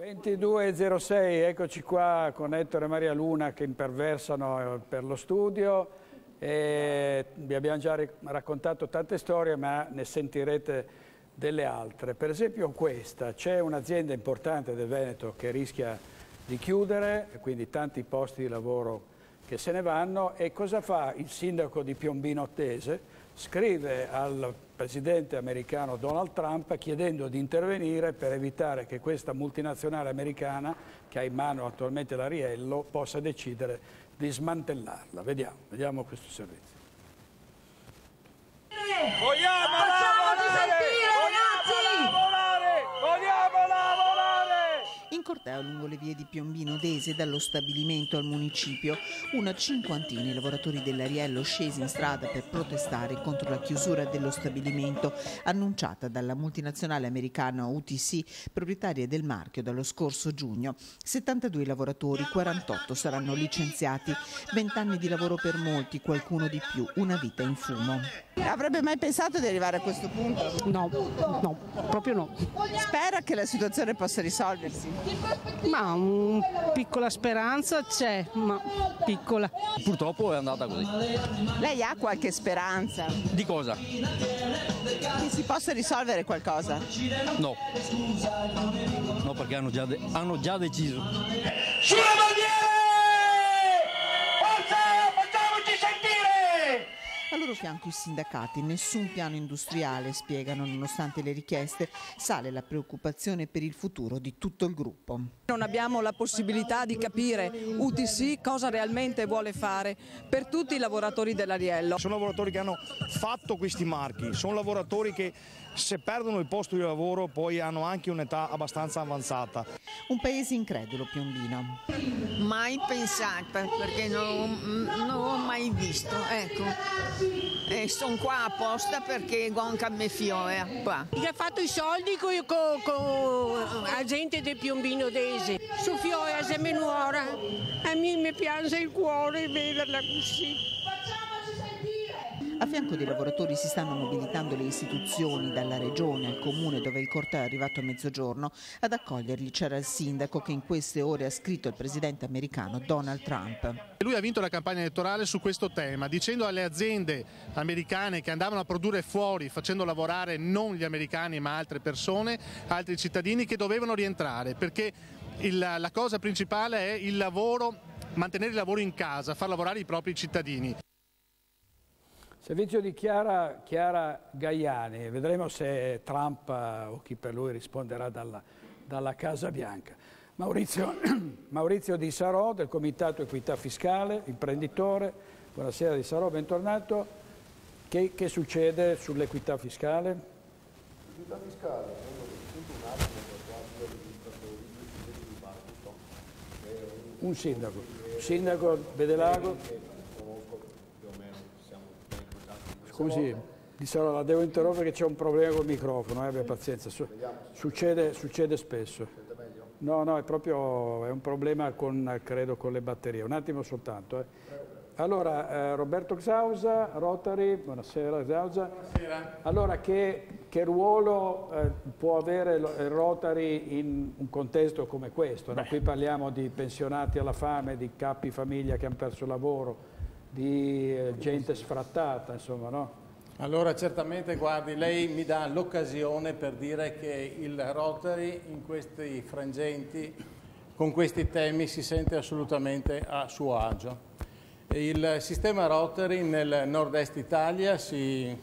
22.06, eccoci qua con Ettore e Maria Luna che imperversano eh, per lo studio. E vi abbiamo già raccontato tante storie, ma ne sentirete delle altre. Per esempio questa, c'è un'azienda importante del Veneto che rischia di chiudere, quindi tanti posti di lavoro che se ne vanno e cosa fa il sindaco di Piombino Tese? Scrive al presidente americano Donald Trump chiedendo di intervenire per evitare che questa multinazionale americana che ha in mano attualmente l'Ariello possa decidere di smantellarla. Vediamo, vediamo questo servizio. Vogliamo lavorare! Vogliamo lavorare! Vogliamo in corteo lungo le vie di Piombino Dese dallo stabilimento al municipio. Una cinquantina di lavoratori dell'Ariello scesi in strada per protestare contro la chiusura dello stabilimento annunciata dalla multinazionale americana UTC, proprietaria del marchio dallo scorso giugno. 72 lavoratori, 48 saranno licenziati, 20 anni di lavoro per molti, qualcuno di più, una vita in fumo. Avrebbe mai pensato di arrivare a questo punto? No, no, proprio no. Spera che la situazione possa risolversi? Ma una piccola speranza c'è, ma piccola. Purtroppo è andata così. Lei ha qualche speranza? Di cosa? Che si possa risolvere qualcosa? No. No, perché hanno già, hanno già deciso. Sulla bandiera! Loro fianco i sindacati, nessun piano industriale, spiegano, nonostante le richieste, sale la preoccupazione per il futuro di tutto il gruppo. Non abbiamo la possibilità di capire UTC cosa realmente vuole fare per tutti i lavoratori dell'Ariello. Sono lavoratori che hanno fatto questi marchi, sono lavoratori che se perdono il posto di lavoro poi hanno anche un'età abbastanza avanzata. Un paese incredulo Piombino. Mai pensato perché non, non ho mai visto, ecco. E sono qua apposta perché Gonca me fiore qua. Che ha fatto i soldi con, con, con la gente del Piombino Dese. Su fiore a semenuora. A me mi piange il cuore vederla così. A fianco dei lavoratori si stanno mobilitando le istituzioni, dalla regione al comune dove il corteo è arrivato a mezzogiorno. Ad accoglierli c'era il sindaco che in queste ore ha scritto al presidente americano Donald Trump. Lui ha vinto la campagna elettorale su questo tema, dicendo alle aziende americane che andavano a produrre fuori, facendo lavorare non gli americani ma altre persone, altri cittadini, che dovevano rientrare, perché il, la cosa principale è il lavoro, mantenere il lavoro in casa, far lavorare i propri cittadini. Servizio di Chiara, Chiara Gaiani, vedremo se Trump eh, o chi per lui risponderà dalla, dalla Casa Bianca. Maurizio, Maurizio, Di Sarò del Comitato Equità Fiscale, imprenditore, buonasera Di Sarò, bentornato. Che, che succede sull'equità fiscale? L'equità fiscale quanto Un sindaco, sindaco Bedelago. Scusi, di solo la devo interrompere perché c'è un problema col microfono, eh, abbia pazienza. Succede, succede spesso. No, no, è proprio è un problema con, credo, con le batterie. Un attimo soltanto. Eh. Allora, eh, Roberto Xausa, Rotary, buonasera Xausa. Buonasera. Allora, che, che ruolo eh, può avere il Rotary in un contesto come questo? No? Qui parliamo di pensionati alla fame, di capi famiglia che hanno perso il lavoro, di eh, gente sfrattata, insomma, no? Allora certamente, guardi, lei mi dà l'occasione per dire che il Rotary in questi frangenti, con questi temi, si sente assolutamente a suo agio. Il sistema Rotary nel nord-est Italia si è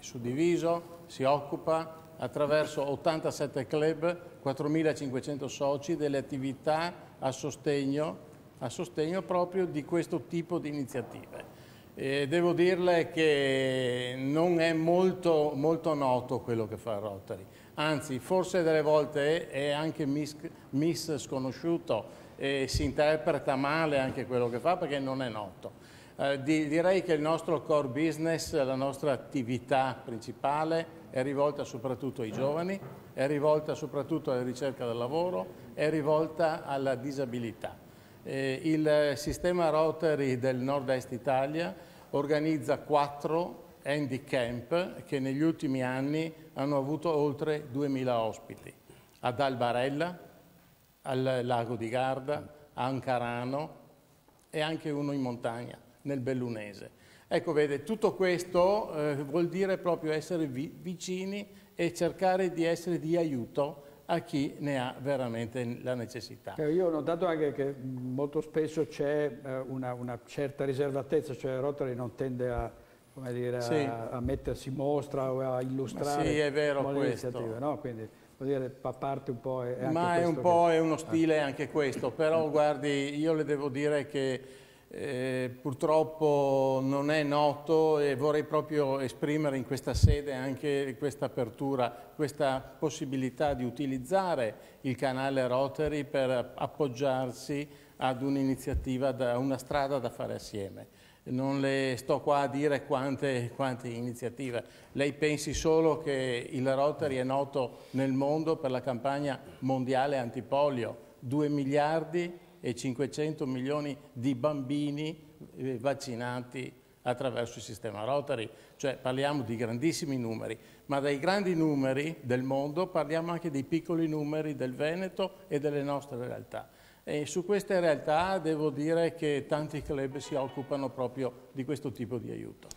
suddiviso, si occupa attraverso 87 club, 4.500 soci delle attività a sostegno a sostegno proprio di questo tipo di iniziative. E devo dirle che non è molto, molto, noto quello che fa Rotary, anzi forse delle volte è anche miss, miss sconosciuto e si interpreta male anche quello che fa perché non è noto. Eh, di, direi che il nostro core business, la nostra attività principale è rivolta soprattutto ai giovani, è rivolta soprattutto alla ricerca del lavoro, è rivolta alla disabilità. Eh, il sistema Rotary del nord-est Italia organizza quattro handicamp che negli ultimi anni hanno avuto oltre 2000 ospiti. Ad Albarella, al lago di Garda, a Ancarano e anche uno in montagna, nel Bellunese. Ecco, vede, tutto questo eh, vuol dire proprio essere vi vicini e cercare di essere di aiuto a chi ne ha veramente la necessità. Eh, io ho notato anche che molto spesso c'è eh, una, una, certa riservatezza, cioè Rotary non tende a, dire, sì. a, a mettersi in mostra o a illustrare sì, è vero iniziative, no? Quindi, vuol dire, fa parte un po'... È Ma è un po' che... è uno stile anche questo, però guardi, io le devo dire che eh, purtroppo non è noto e vorrei proprio esprimere in questa sede anche questa apertura, questa possibilità di utilizzare il canale Rotary per appoggiarsi ad un'iniziativa, una strada da fare assieme. Non le sto qua a dire quante, quante iniziative. Lei pensi solo che il Rotary è noto nel mondo per la campagna mondiale antipolio, 2 miliardi e 500 milioni di bambini eh, vaccinati attraverso il sistema Rotary, cioè parliamo di grandissimi numeri, ma dai grandi numeri del mondo parliamo anche dei piccoli numeri del Veneto e delle nostre realtà. E su queste realtà devo dire che tanti club si occupano proprio di questo tipo di aiuto.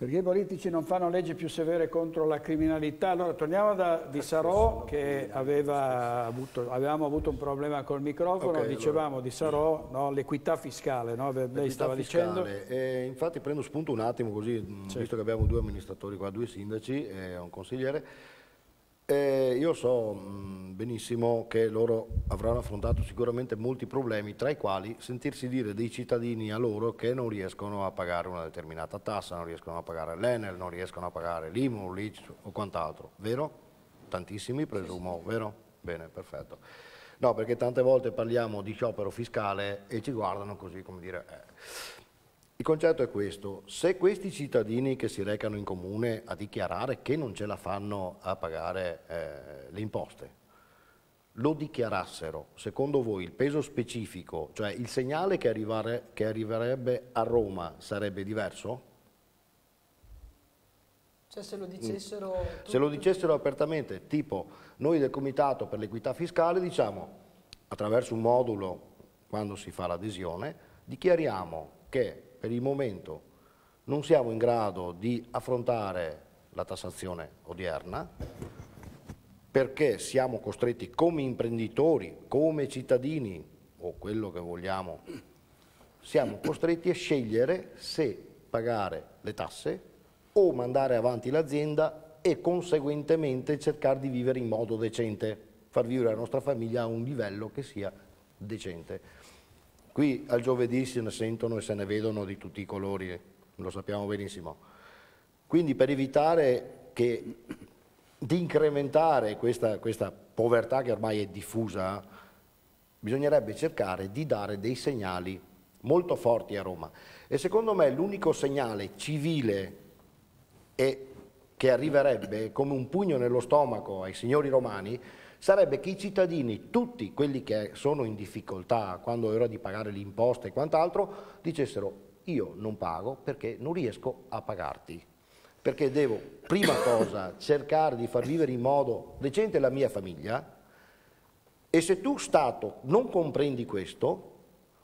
Perché i politici non fanno leggi più severe contro la criminalità? Allora, torniamo da Di Sarò, che aveva avuto, avevamo avuto un problema col microfono, okay, dicevamo allora. Di Sarò, no, l'equità fiscale, no? lei stava fiscale. dicendo. Eh, infatti prendo spunto un attimo così, sì. visto che abbiamo due amministratori qua, due sindaci e un consigliere, eh, io so mh, benissimo che loro avranno affrontato sicuramente molti problemi, tra i quali sentirsi dire dei cittadini a loro che non riescono a pagare una determinata tassa, non riescono a pagare l'Enel, non riescono a pagare l'IMU, l'ICS o quant'altro. Vero? Tantissimi presumo, sì, sì. vero? Bene, perfetto. No, perché tante volte parliamo di sciopero fiscale e ci guardano così come dire... Eh. Il concetto è questo, se questi cittadini che si recano in comune a dichiarare che non ce la fanno a pagare eh, le imposte, lo dichiarassero, secondo voi il peso specifico, cioè il segnale che, arrivare, che arriverebbe a Roma sarebbe diverso? Cioè se lo dicessero... Mm. Se lo dicessero apertamente, tipo noi del Comitato per l'Equità Fiscale diciamo, attraverso un modulo, quando si fa l'adesione, dichiariamo che per il momento non siamo in grado di affrontare la tassazione odierna perché siamo costretti come imprenditori, come cittadini o quello che vogliamo, siamo costretti a scegliere se pagare le tasse o mandare avanti l'azienda e conseguentemente cercare di vivere in modo decente, far vivere la nostra famiglia a un livello che sia decente. Qui al giovedì se ne sentono e se ne vedono di tutti i colori, lo sappiamo benissimo. Quindi per evitare che, di incrementare questa, questa povertà che ormai è diffusa, bisognerebbe cercare di dare dei segnali molto forti a Roma. E secondo me l'unico segnale civile e che arriverebbe come un pugno nello stomaco ai signori romani sarebbe che i cittadini, tutti quelli che sono in difficoltà quando è ora di pagare l'imposta e quant'altro, dicessero io non pago perché non riesco a pagarti, perché devo, prima cosa, cercare di far vivere in modo decente la mia famiglia. E se tu Stato non comprendi questo,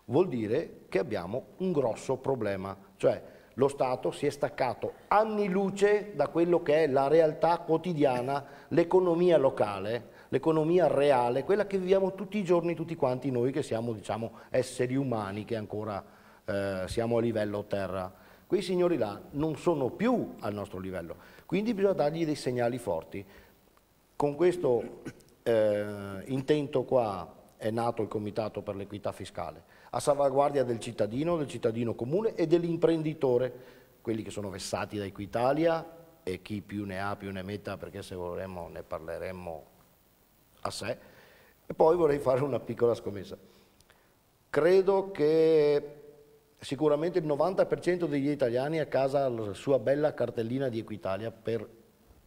vuol dire che abbiamo un grosso problema, cioè lo Stato si è staccato anni luce da quello che è la realtà quotidiana, l'economia locale, l'economia reale, quella che viviamo tutti i giorni tutti quanti noi che siamo diciamo, esseri umani, che ancora eh, siamo a livello terra. Quei signori là non sono più al nostro livello, quindi bisogna dargli dei segnali forti. Con questo eh, intento qua è nato il Comitato per l'Equità Fiscale, a salvaguardia del cittadino, del cittadino comune e dell'imprenditore, quelli che sono vessati da Equitalia e chi più ne ha più ne metta, perché se vorremmo ne parleremmo a sé. E poi vorrei fare una piccola scommessa. Credo che sicuramente il 90% degli italiani a casa ha la sua bella cartellina di Equitalia per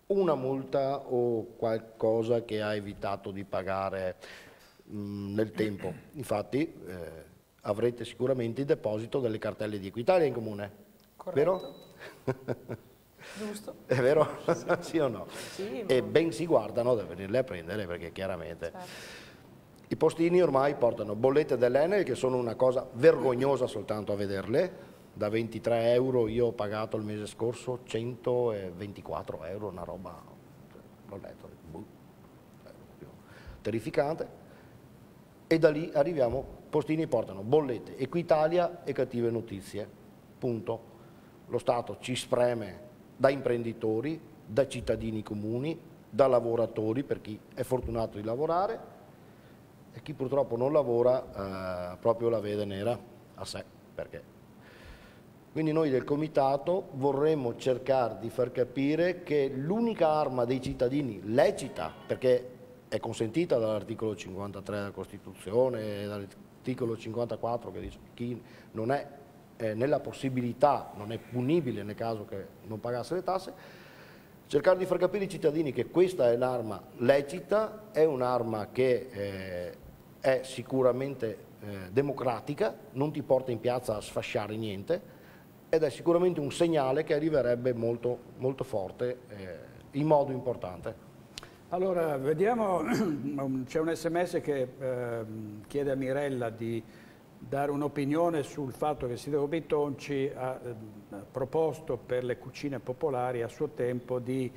una multa o qualcosa che ha evitato di pagare mh, nel tempo. Infatti eh, avrete sicuramente il deposito delle cartelle di Equitalia in comune, Corretto. vero? Giusto. È vero? Sì, sì o no? Sì, e ben si guardano da venirle a prendere perché chiaramente... Certo. I postini ormai portano bollette dell'Enel che sono una cosa vergognosa soltanto a vederle. Da 23 euro io ho pagato il mese scorso 124 euro, una roba, l'ho letto, boh, terrificante. E da lì arriviamo, postini portano bollette, Equitalia e cattive notizie, punto. Lo Stato ci spreme da imprenditori, da cittadini comuni, da lavoratori per chi è fortunato di lavorare e chi purtroppo non lavora eh, proprio la vede nera a sé. Perché? Quindi noi del Comitato vorremmo cercare di far capire che l'unica arma dei cittadini lecita, perché è consentita dall'articolo 53 della Costituzione dall'articolo 54 che dice che chi non è eh, nella possibilità, non è punibile nel caso che non pagasse le tasse, cercare di far capire ai cittadini che questa è un'arma lecita, è un'arma che eh, è sicuramente eh, democratica, non ti porta in piazza a sfasciare niente ed è sicuramente un segnale che arriverebbe molto, molto forte eh, in modo importante. Allora, vediamo, c'è un sms che eh, chiede a Mirella di dare un'opinione sul fatto che Sindaco Bitonci ha eh, proposto per le cucine popolari a suo tempo di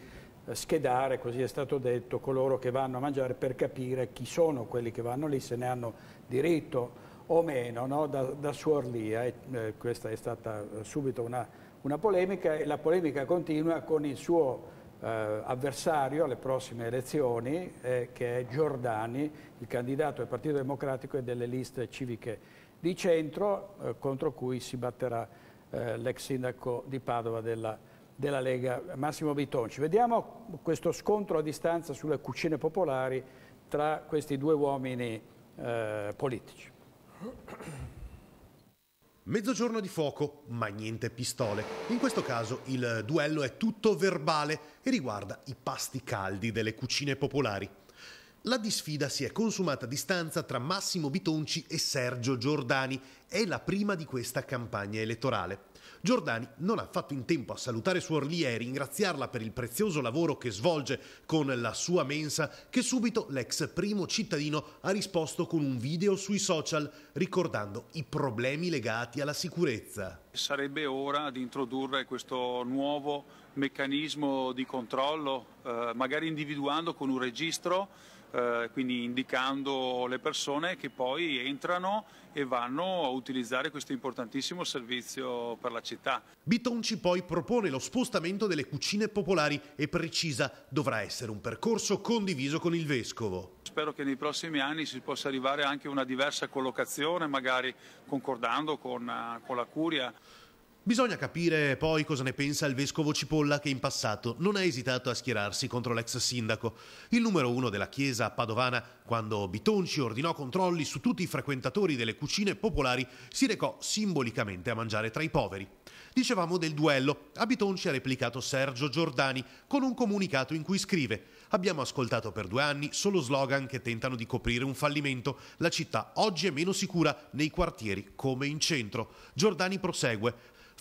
eh, schedare, così è stato detto, coloro che vanno a mangiare per capire chi sono quelli che vanno lì, se ne hanno diritto o meno, no? da, da Suorlia. E, eh, questa è stata eh, subito una, una, polemica e la polemica continua con il suo eh, avversario alle prossime elezioni, eh, che è Giordani, il candidato del Partito Democratico e delle liste civiche di centro eh, contro cui si batterà eh, l'ex sindaco di Padova della, della, Lega Massimo Bitonci. Vediamo questo scontro a distanza sulle cucine popolari tra questi due uomini eh, politici. Mezzogiorno di fuoco, ma niente pistole. In questo caso il duello è tutto verbale e riguarda i pasti caldi delle cucine popolari. La disfida si è consumata a distanza tra Massimo Bitonci e Sergio Giordani. È la prima di questa campagna elettorale. Giordani non ha fatto in tempo a salutare Suorli e ringraziarla per il prezioso lavoro che svolge con la sua mensa, che subito l'ex primo cittadino ha risposto con un video sui social ricordando i problemi legati alla sicurezza. Sarebbe ora di introdurre questo nuovo meccanismo di controllo, eh, magari individuando con un registro eh, quindi indicando le persone che poi entrano e vanno a utilizzare questo importantissimo servizio per la città. Bitonci poi propone lo spostamento delle cucine popolari e precisa dovrà essere un percorso condiviso con il Vescovo. Spero che nei prossimi anni si possa arrivare anche a una diversa collocazione, magari concordando con, eh, con la Curia. Bisogna capire poi cosa ne pensa il vescovo Cipolla che in passato non ha esitato a schierarsi contro l'ex sindaco. Il numero uno della chiesa padovana, quando Bitonci ordinò controlli su tutti i frequentatori delle cucine popolari, si recò simbolicamente a mangiare tra i poveri. Dicevamo del duello. A Bitonci ha replicato Sergio Giordani con un comunicato in cui scrive Abbiamo ascoltato per due anni solo slogan che tentano di coprire un fallimento. La città oggi è meno sicura nei quartieri come in centro. Giordani prosegue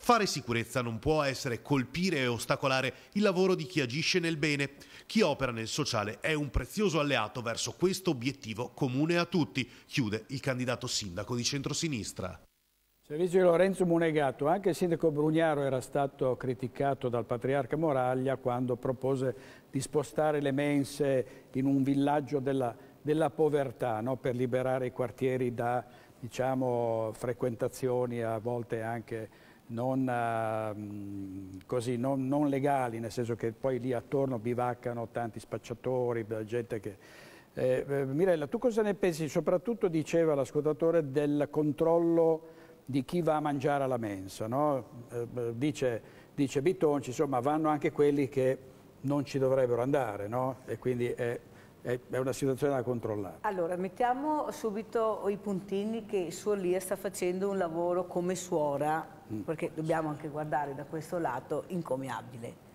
Fare sicurezza non può essere colpire e ostacolare il lavoro di chi agisce nel bene. Chi opera nel sociale è un prezioso alleato verso questo obiettivo comune a tutti, chiude il candidato sindaco di centrosinistra. Servizio Lorenzo Munegato, anche il sindaco Brugnaro era stato criticato dal patriarca Moraglia quando propose di spostare le mense in un villaggio della, della povertà no? per liberare i quartieri da diciamo, frequentazioni a volte anche non, uh, così, non, non, legali, nel senso che poi lì attorno bivaccano tanti spacciatori, gente che... Eh, eh, Mirella, tu cosa ne pensi? Soprattutto diceva l'ascoltatore del controllo di chi va a mangiare alla mensa, no? eh, dice, dice Bitonci, insomma vanno anche quelli che non ci dovrebbero andare, no? E quindi è è una situazione da controllare. Allora, mettiamo subito i puntini che Suolia sta facendo un lavoro come suora. Perché dobbiamo anche guardare da questo lato, incommiabile.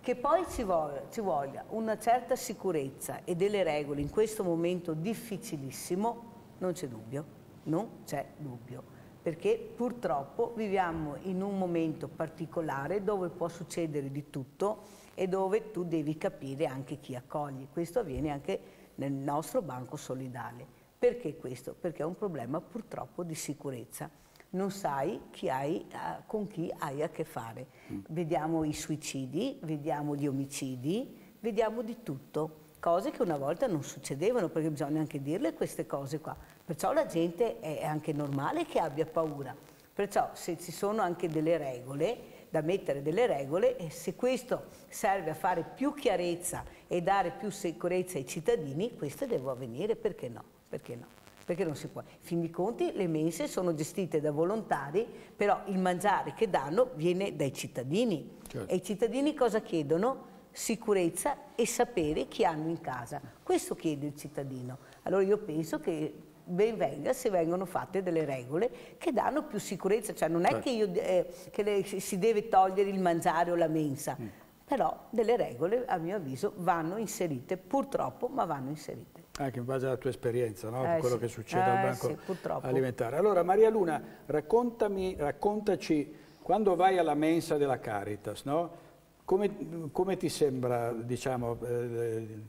Che poi ci voglia, ci voglia una certa sicurezza e delle regole in questo momento difficilissimo, non c'è dubbio, non c'è dubbio, perché purtroppo viviamo in un momento particolare dove può succedere di tutto e dove tu devi capire anche chi accogli. Questo avviene anche nel nostro banco solidale. Perché questo? Perché è un problema purtroppo di sicurezza. Non sai chi hai, eh, con chi hai a che fare. Vediamo i suicidi, vediamo gli omicidi, vediamo di tutto. Cose che una volta non succedevano, perché bisogna anche dirle queste cose qua. Perciò la gente è anche normale che abbia paura. Perciò se ci sono anche delle regole, da mettere delle regole e se questo serve a fare più chiarezza e dare più sicurezza ai cittadini, questo deve avvenire, perché no? Perché no? Perché non si può. In fin dei conti le mense sono gestite da volontari, però il mangiare che danno viene dai cittadini. Certo. E i cittadini cosa chiedono? Sicurezza e sapere chi hanno in casa. Questo chiede il cittadino. Allora io penso che ben venga se vengono fatte delle regole che danno più sicurezza, cioè non è Certo. che, io, eh, che le- si deve togliere il mangiare o la mensa, Mm. però delle regole a mio avviso vanno inserite, purtroppo, ma vanno inserite. Anche in base alla tua esperienza, no? Eh, quello sì. che succede Eh, al banco sì, alimentare. Allora Maria Luna, raccontami, raccontaci quando vai alla mensa della Caritas, no? come, come ti sembra, diciamo, eh,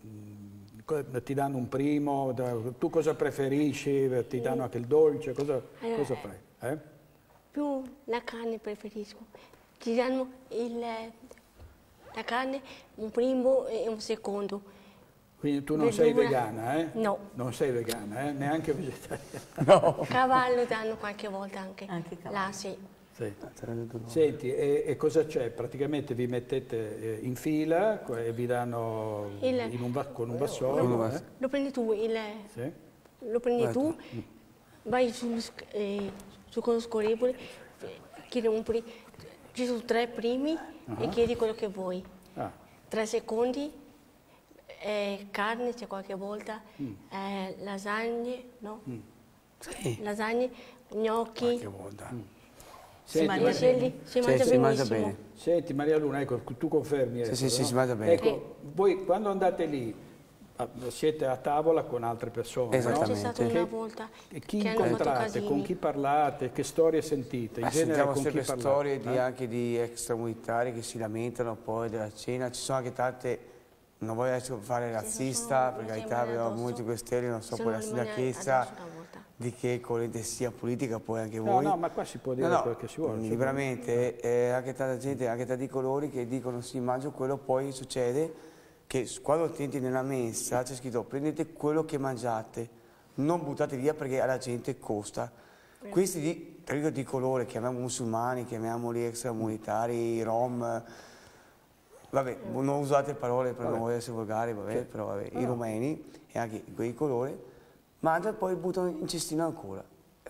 ti danno un primo, tu cosa preferisci, ti danno anche il dolce, cosa, Allora, cosa fai? Eh? Più la carne preferisco. Ci danno il, la carne un primo e un secondo. Quindi tu non sei Verdura? vegana, eh? No. Non sei vegana, eh? Neanche vegetariana. Cavallo danno qualche volta anche. Là sì. Sì. Senti, e, e cosa c'è? Praticamente vi mettete eh, in fila e vi danno Il- in un con un vassoio. eh? Lo prendi tu, il, Sì. lo prendi tu, vai sul, sc- eh, su quello scorrevole, eh, chiedi un ci sono tre primi e Ah. chiedi quello che vuoi. Ah. Tre secondi, eh, carne c'è qualche volta, Mm. eh, lasagne, no? Sì. Lasagne, gnocchi. Qualche volta. Si Senti, mangia Maria- bene. Si mangia si benissimo. Senti Maria Luna, ecco, tu confermi. Sì, ecco, sì, sì, no? si mangia bene. Ecco, voi quando andate lì ah, siete a tavola con altre persone, Esattamente. no? C'è stata Che- una volta e chi che incontrate, con chi parlate, che storie sentite? In Eh, genere sentiamo con chi sempre parlate? storie di, eh? anche di extracomunitari che si lamentano poi della cena, ci sono anche tante, non voglio adesso fare razzista, per carità, però molti questi non so, Sono poi la rimane sindachezza addosso una volta. di che corrente sia politica, poi anche No, voi. no, ma qua si può dire No, no, quel che si vuole. Liberamente, eh, anche tanta gente, anche tanti colori che dicono sì, mangio quello, poi succede che quando tenti nella mensa c'è scritto prendete quello che mangiate, non buttate via perché alla gente costa. Questi di, tra virgolette, di colore, chiamiamo musulmani, chiamiamoli extracomunitari, rom, vabbè, non usate parole per non voler essere volgari, vabbè, però vabbè, i rumeni e anche quei colori, mangiano e poi buttano in cestino ancora.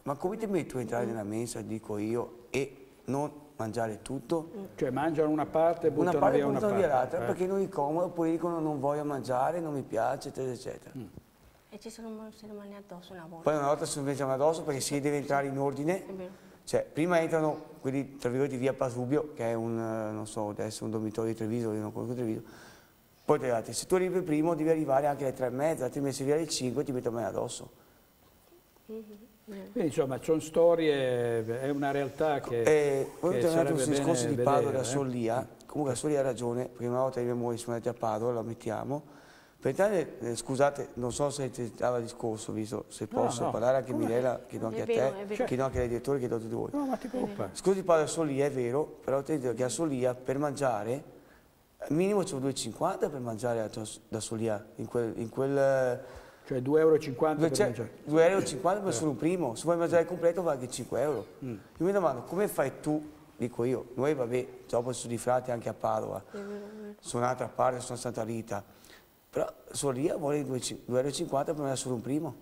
Ma come ti metti tu a entrare nella mensa, dico io, e non mangiare tutto? Cioè mangiano una parte e Una buttano parte via una buttano parte. via l'altra eh. perché non è comodo, oppure dicono non voglio mangiare, non mi piace, eccetera, eccetera. E ci sono se ne mangia addosso una volta. Poi una volta si inventano addosso perché si deve entrare in ordine. Cioè, prima entrano quelli, tra virgolette, via Pasubio, che è un, eh, non so, adesso un dormitorio di Treviso, io non conosco Treviso. Poi ti date, se tu arrivi primo devi arrivare anche alle tre e mezza, altrimenti se arrivi alle 5 ti metto me addosso. Quindi insomma, sono storie, è una realtà che, E che tornando sarebbe sul discorso di Padova e eh. Assollia, comunque Assollia ha ragione, perché una volta io e mia moglie siamo andati a Padova, lo ammettiamo. Per te, eh, scusate, non so se ti stava il discorso, visto se No, posso no. parlare anche a? Mirella, chiedo anche a vero, è te, chiedo anche ai direttori, chiedo a tutti voi. No, ma ti preoccupare. Scusi Padova e Assollia, è vero, però ti dico che a Assollia per mangiare, al minimo c'è 2,50 per mangiare a- da Assollia, in quel... In quel Cioè 2,50 euro per mangiare. 2,50 euro per Eh. solo un primo, se vuoi mangiare completo va anche 5 euro. Mm. Io mi domando come fai tu, dico io, noi vabbè, dopo sono di frati anche a Padova, sono un'altra parte, sono Santa Rita, però solo lì vuole 2,50 euro per mangiare solo un primo.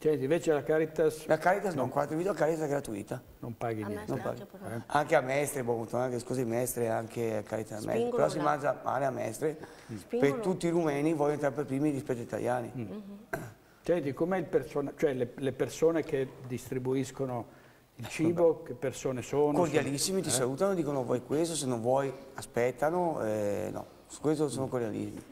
Senti, invece la Caritas La Caritas no, quattro video Caritas è gratuita. non paghi A niente. Non paghi. anche. Eh? A Mestre, boh, anche, scusi Mestre, anche a Caritas Mestre, però si mangia male a Mestre, Spingono. per tutti i rumeni vogliono entrare per primi rispetto agli italiani. Mm. Senti, com'è il persona- cioè le, le persone che distribuiscono il cibo, che persone sono? cordialissimi, ti Eh? salutano, dicono vuoi questo, se non vuoi aspettano, eh, no, su questo sono cordialissimi.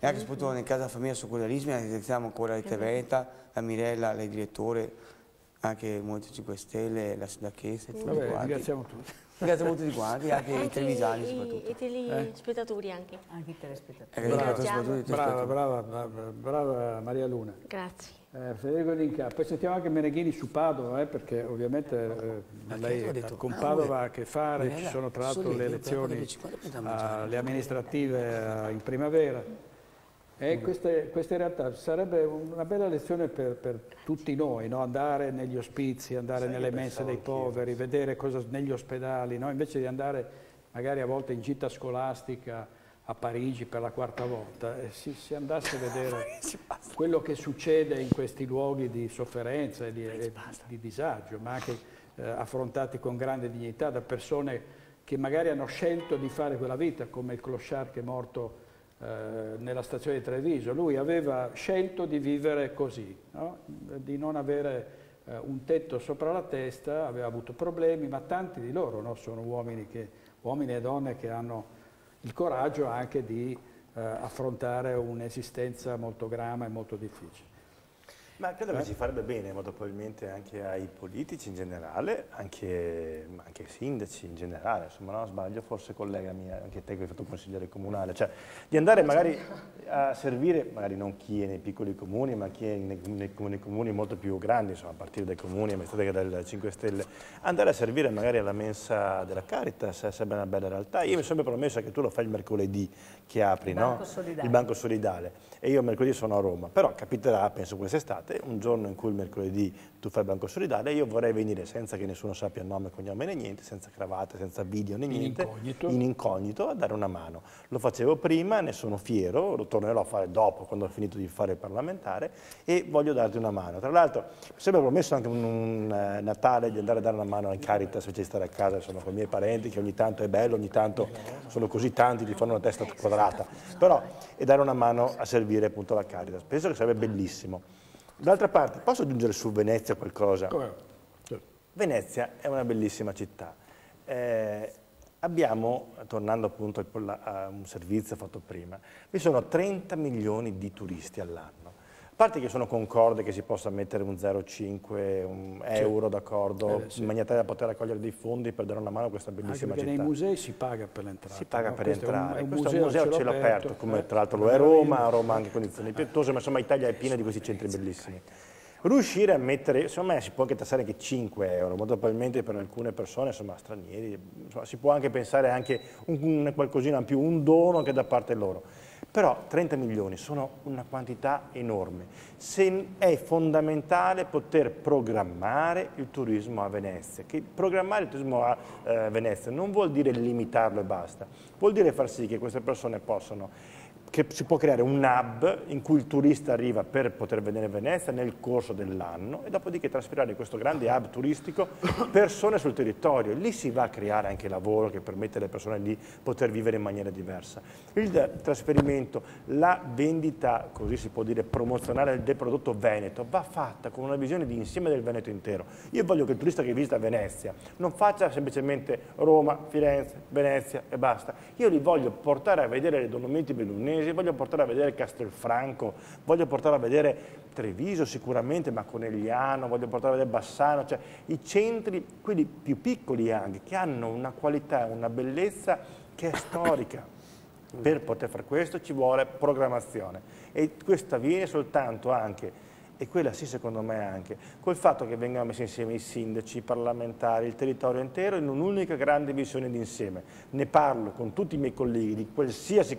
E anche soprattutto nel caso della famiglia sono cordialissimi, ringraziamo ancora il Venta, la Mirella, il direttore, anche il Movimento 5 Stelle, la sindachessa e tutti Vabbè, quanti. ringraziamo tutti. Ringraziamo tutti quanti, anche i Anche trevisani i- soprattutto. I telespettatori anche. Anche i telespettatori. Brava, brava, brava, brava Maria Luna. Grazie. Eh, Federico D'Inca, poi sentiamo anche Meneghini su Padova, eh, perché ovviamente eh, lei detto, con ah, Padova ha a che fare, ci sono tra l'altro le io, elezioni, quello che 50 mangiare. ah, le amministrative eh, in primavera. E queste, queste realtà sarebbe una bella lezione per, per tutti noi, no? andare negli ospizi, andare Sai, nelle pensavo dei poveri, vedere cosa negli ospedali, no? invece di andare magari a volte in gita scolastica a Parigi per la quarta volta, eh, si, si andasse a vedere quello che succede in questi luoghi di sofferenza e di, e di disagio, ma anche eh, affrontati con grande dignità da persone che magari hanno scelto di fare quella vita, come il clochard che è morto eh, nella stazione di Treviso. Lui aveva scelto di vivere così, no? di non avere eh, un tetto sopra la testa, aveva avuto problemi, ma tanti di loro no? sono uomini, che, uomini e donne che hanno il coraggio anche di eh, affrontare un'esistenza molto grama e molto difficile. Ma credo Eh? che ci farebbe bene, molto probabilmente anche ai politici in generale, anche, ma anche ai sindaci in generale, insomma, no, sbaglio, forse collega mia, anche te che hai fatto consigliere comunale, cioè di andare magari a servire, magari non chi è nei piccoli comuni, ma chi è nei, nei- nei comuni molto più grandi, insomma, a partire dai comuni amministrati del 5 Stelle, andare a servire magari alla mensa della Caritas, sarebbe una bella realtà. Io mi sono sempre promesso che tu lo fai il mercoledì che apri, Il no? Banco Solidale. Il Banco Solidale. E io mercoledì sono a Roma, però capiterà, penso quest'estate, un giorno in cui il mercoledì tu fai Banco Solidale, io vorrei venire senza che nessuno sappia il nome, cognome né niente, senza cravatte, senza video né In niente, incognito. in incognito a dare una mano. Lo facevo prima, ne sono fiero, lo tornerò a fare dopo, quando ho finito di fare il parlamentare, e voglio darti una mano. Tra l'altro, mi sembra promesso anche un, un, eh, Natale di andare a dare una mano ai Caritas invece di stare a casa, insomma, con i miei parenti, che ogni tanto è bello, ogni tanto sono così tanti, ti fanno una testa quadrata. Però, e dare una mano a servire appunto la Caritas. Penso che sarebbe bellissimo. D'altra parte, posso aggiungere su Venezia qualcosa? Venezia è una bellissima città. Eh, abbiamo, tornando appunto a un servizio fatto prima, vi sono 30 milioni di turisti all'anno. A parte che sono concorde che si possa mettere un 0,5 un euro d'accordo, Eh, sì. in maniera tale da poter raccogliere dei fondi per dare una mano a questa Anche bellissima perché città. nei musei si paga per l'entrata. Si paga no? per Questo è un- entrare. È un, Questo museo, è un museo a cielo aperto, come eh, tra l'altro lo è. Roma, a Roma anche condizioni pietose, ma insomma Italia è piena di questi centri bellissimi. Riuscire a mettere, secondo me si può anche tassare anche 5 euro, molto probabilmente per alcune persone, insomma stranieri, insomma, si può anche pensare anche un, un qualcosina in più, un dono anche da parte loro. Però 30 milioni sono una quantità enorme. Se è fondamentale poter programmare il turismo a Venezia. Che programmare il turismo a eh, Venezia non vuol dire limitarlo e basta, vuol dire far sì che queste persone possano che si può creare un hub in cui il turista arriva per poter vedere Venezia nel corso dell'anno e dopodiché trasferire in questo grande hub turistico persone sul territorio. Lì si va a creare anche lavoro che permette alle persone di poter vivere in maniera diversa. Il trasferimento, la vendita, così si può dire, promozionale del prodotto veneto va fatta con una visione di insieme del Veneto intero. Io voglio che il turista che visita Venezia non faccia semplicemente Roma, Firenze, Venezia e basta. Io li voglio portare a vedere le Dolomiti Bellunesi, voglio portare a vedere Castelfranco, voglio portare a vedere Treviso sicuramente, ma Conegliano, voglio portare a vedere Bassano, cioè i centri, quelli più piccoli anche, che hanno una qualità, una bellezza che è storica. Per poter fare questo ci vuole programmazione e questo avviene soltanto anche e quella sì secondo me anche, col fatto che vengano messi insieme i sindaci, i parlamentari, il territorio intero in un'unica grande visione d'insieme. Ne parlo con tutti i miei colleghi di qualsiasi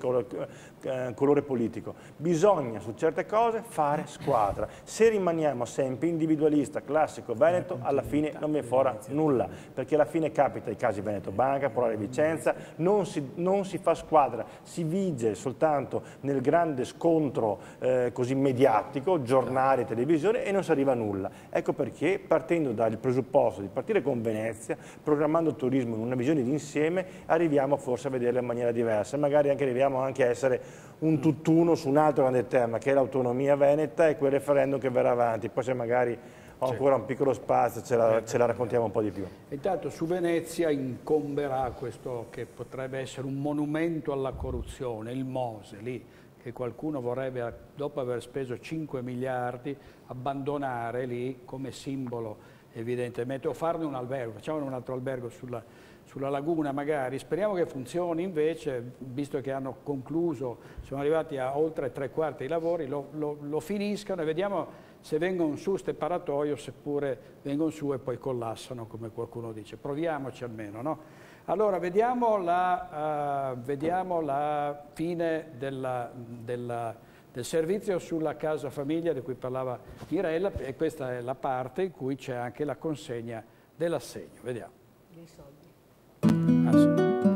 eh, colore politico. Bisogna su certe cose fare squadra. Se rimaniamo sempre individualista, classico, Veneto, alla fine non viene fuori nulla, perché alla fine capita i casi Veneto Banca, Polare Vicenza, non si, non si fa squadra, si vige soltanto nel grande scontro eh, così mediatico, giornali, televisione e non si arriva a nulla. Ecco perché partendo dal presupposto di partire con Venezia, programmando il turismo in una visione d'insieme, arriviamo forse a vederla in maniera diversa, magari anche arriviamo anche a essere un tutt'uno su un altro grande tema che è l'autonomia veneta e quel referendum che verrà avanti. Poi se magari ho ancora un piccolo spazio ce la, ce la raccontiamo un po' di più. Intanto su Venezia incomberà questo che potrebbe essere un monumento alla corruzione, il Mose lì, che qualcuno vorrebbe, dopo aver speso 5 miliardi, abbandonare lì come simbolo evidentemente, o farne un albergo, facciamone un altro albergo sulla, sulla laguna magari, speriamo che funzioni invece, visto che hanno concluso, siamo arrivati a oltre tre quarti dei lavori, lo, lo, lo finiscano e vediamo se vengono su ste paratoio, seppure vengono su e poi collassano, come qualcuno dice. Proviamoci almeno, no? Allora, vediamo la, uh, vediamo la fine della, della, del servizio sulla casa famiglia di cui parlava Mirella e questa è la parte in cui c'è anche la consegna dell'assegno. Vediamo.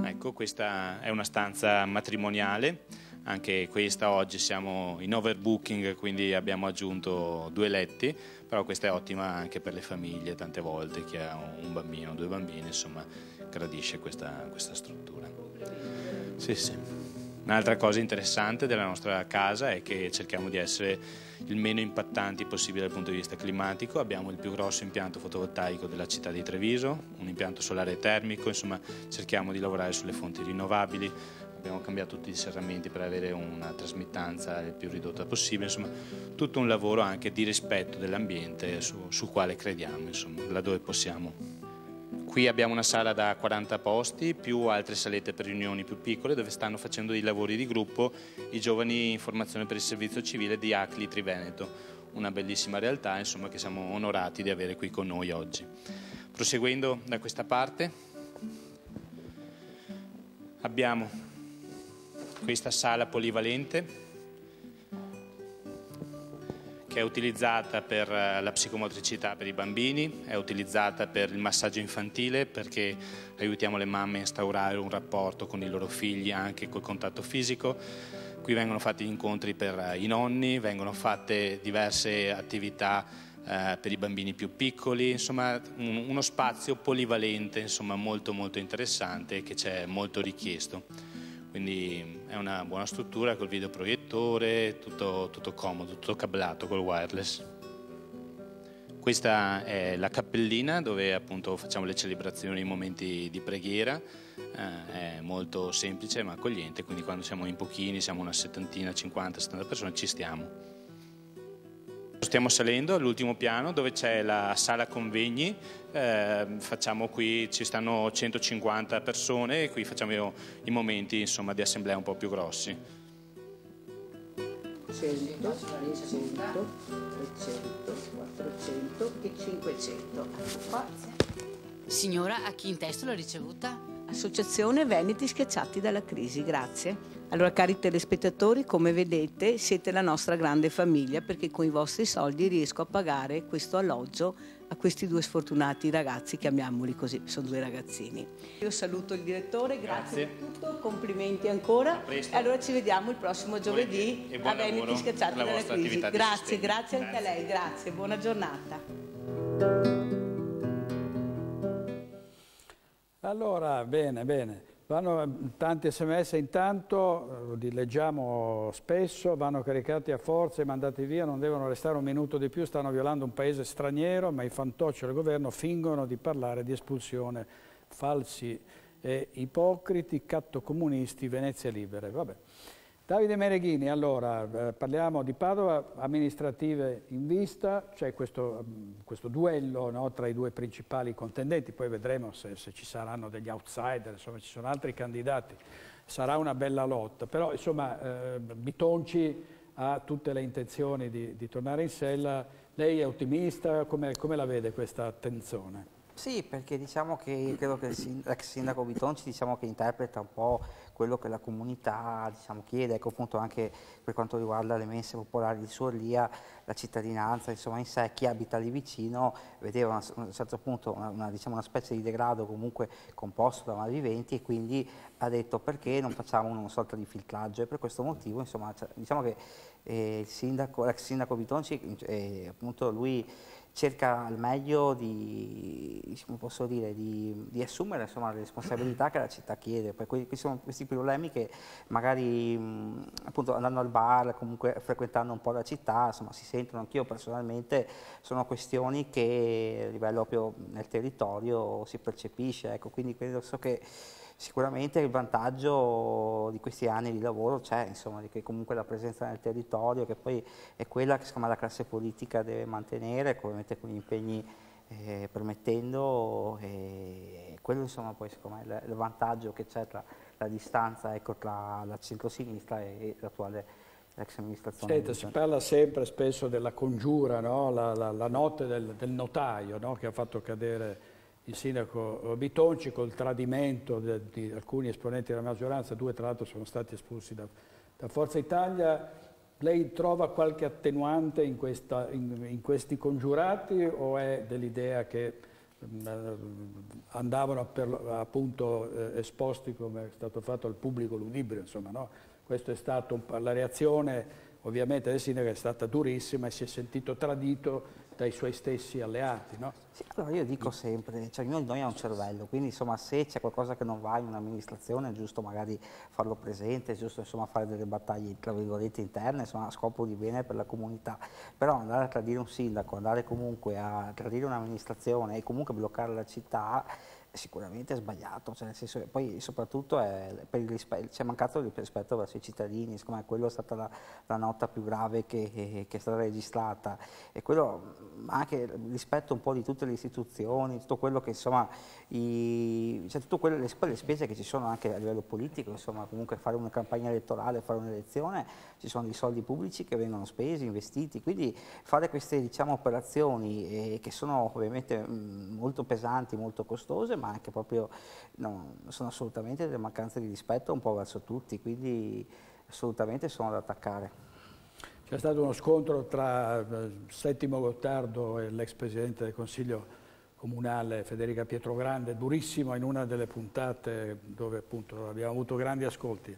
Ecco, questa è una stanza matrimoniale, anche questa oggi siamo in overbooking, quindi abbiamo aggiunto due letti, però questa è ottima anche per le famiglie, tante volte chi ha un bambino, due bambini, insomma, gradisce questa, questa struttura. Sì, sì. Un'altra cosa interessante della nostra casa è che cerchiamo di essere il meno impattanti possibile dal punto di vista climatico. Abbiamo il più grosso impianto fotovoltaico della città di Treviso, un impianto solare termico, insomma cerchiamo di lavorare sulle fonti rinnovabili. Abbiamo cambiato tutti i serramenti per avere una trasmittanza il più ridotta possibile, insomma tutto un lavoro anche di rispetto dell'ambiente su, su quale crediamo, insomma, laddove possiamo. Qui abbiamo una sala da 40 posti, più altre salette per riunioni più piccole dove stanno facendo dei lavori di gruppo i giovani in formazione per il servizio civile di ACLI Triveneto, una bellissima realtà insomma, che siamo onorati di avere qui con noi oggi. Proseguendo da questa parte abbiamo questa sala polivalente che è utilizzata per eh, la psicomotricità per i bambini, è utilizzata per il massaggio infantile perché aiutiamo le mamme a instaurare un rapporto con i loro figli anche col contatto fisico. Qui vengono fatti incontri per eh, i nonni, vengono fatte diverse attività eh, per i bambini più piccoli, insomma un, uno spazio polivalente, insomma molto molto interessante che c'è molto richiesto quindi è una buona struttura col videoproiettore, tutto, tutto comodo, tutto cablato col wireless. Questa è la cappellina dove appunto facciamo le celebrazioni, i momenti di preghiera, eh, è molto semplice ma accogliente, quindi quando siamo in pochini, siamo una settantina, 50, 70 persone, ci stiamo. Stiamo salendo all'ultimo piano dove c'è la sala convegni, eh, facciamo qui, ci stanno 150 persone e qui facciamo i momenti insomma, di assemblea un po' più grossi. 100, 100, 300, 400 e 500. Signora, a chi in testo l'ha ricevuta? Associazione Veneti Schiacciati dalla Crisi, grazie. Allora cari telespettatori, come vedete siete la nostra grande famiglia perché con i vostri soldi riesco a pagare questo alloggio a questi due sfortunati ragazzi, chiamiamoli così, sono due ragazzini. Io saluto il direttore, grazie, grazie. per tutto, complimenti ancora. E allora ci vediamo il prossimo giovedì a Veneti Schiacciati dalla Crisi. Grazie, grazie anche a lei, grazie, buona giornata. Allora, bene, bene. Vanno tanti sms intanto, li leggiamo spesso, vanno caricati a forza e mandati via, non devono restare un minuto di più, stanno violando un paese straniero, ma i fantocci del governo fingono di parlare di espulsione, falsi e ipocriti, cattocomunisti, Venezia libere. Vabbè. Davide Mereghini, allora eh, parliamo di Padova, amministrative in vista, c'è questo, mm, questo, duello no, tra i due principali contendenti, poi vedremo se, se, ci saranno degli outsider, insomma ci sono altri candidati, sarà una bella lotta, però insomma eh, Bitonci ha tutte le intenzioni di, di, tornare in sella, lei è ottimista, come, come la vede questa attenzione? Sì, perché diciamo che credo che l'ex sindaco Bitonci diciamo che interpreta un po' quello che la comunità diciamo, chiede, ecco appunto anche per quanto riguarda le mense popolari di Sorlia, la cittadinanza insomma in sé, chi abita lì vicino vedeva a un certo punto una, una, diciamo, una specie di degrado comunque composto da malviventi e quindi ha detto perché non facciamo una sorta di filtraggio? E per questo motivo insomma cioè, diciamo che eh, l'ex sindaco, sindaco Bitonci eh, appunto lui cerca al meglio di, diciamo, dire, di, di assumere insomma, le responsabilità che la città chiede. Poi questi sono questi problemi che magari mh, appunto andando al bar, comunque frequentando un po' la città, insomma, si sentono anch'io personalmente, sono questioni che a livello proprio nel territorio si percepisce. Ecco, quindi credo so che Sicuramente il vantaggio di questi anni di lavoro c'è, insomma, che comunque la presenza nel territorio, che poi è quella che me la classe politica deve mantenere, ovviamente con gli impegni eh, permettendo e quello insomma poi secondo me il, il vantaggio che c'è tra la distanza ecco, tra la centrosinistra e l'attuale ex amministrazione. Senta, si parla sempre spesso della congiura, no? la, la, la, notte del, del notaio no? che ha fatto cadere il sindaco Bitonci col tradimento de, di alcuni esponenti della maggioranza, due tra l'altro sono stati espulsi da, da, Forza Italia. Lei trova qualche attenuante in, questa, in, in questi congiurati o è dell'idea che mh, andavano per, appunto eh, esposti come è stato fatto al pubblico ludibrio, insomma, no? Questa è stata la reazione ovviamente del sindaco è stata durissima e si è sentito tradito dai suoi stessi alleati. No? Sì, allora io dico sempre, cioè ognuno di noi ha un cervello, quindi insomma se c'è qualcosa che non va in un'amministrazione è giusto magari farlo presente, è giusto insomma fare delle battaglie tra virgolette interne, insomma a scopo di bene per la comunità, però andare a tradire un sindaco, andare comunque a tradire un'amministrazione e comunque bloccare la città sicuramente è sbagliato, cioè senso, poi soprattutto c'è mancato il rispetto verso i cittadini, secondo me quella è stata la, la nota più grave che, che, è stata registrata. E quello anche il rispetto un po' di tutte le istituzioni, tutto quello che insomma, i, cioè tutte quelle, le, le, spese che ci sono anche a livello politico, insomma comunque fare una campagna elettorale, fare un'elezione, ci sono dei soldi pubblici che vengono spesi, investiti, quindi fare queste diciamo, operazioni eh, che sono ovviamente mh, molto pesanti, molto costose, ma anche proprio no, sono assolutamente delle mancanze di rispetto un po' verso tutti, quindi assolutamente sono da attaccare. C'è stato uno scontro tra eh, Settimo Gottardo e l'ex Presidente del Consiglio Comunale Federica Pietrogrande, durissimo in una delle puntate dove appunto abbiamo avuto grandi ascolti.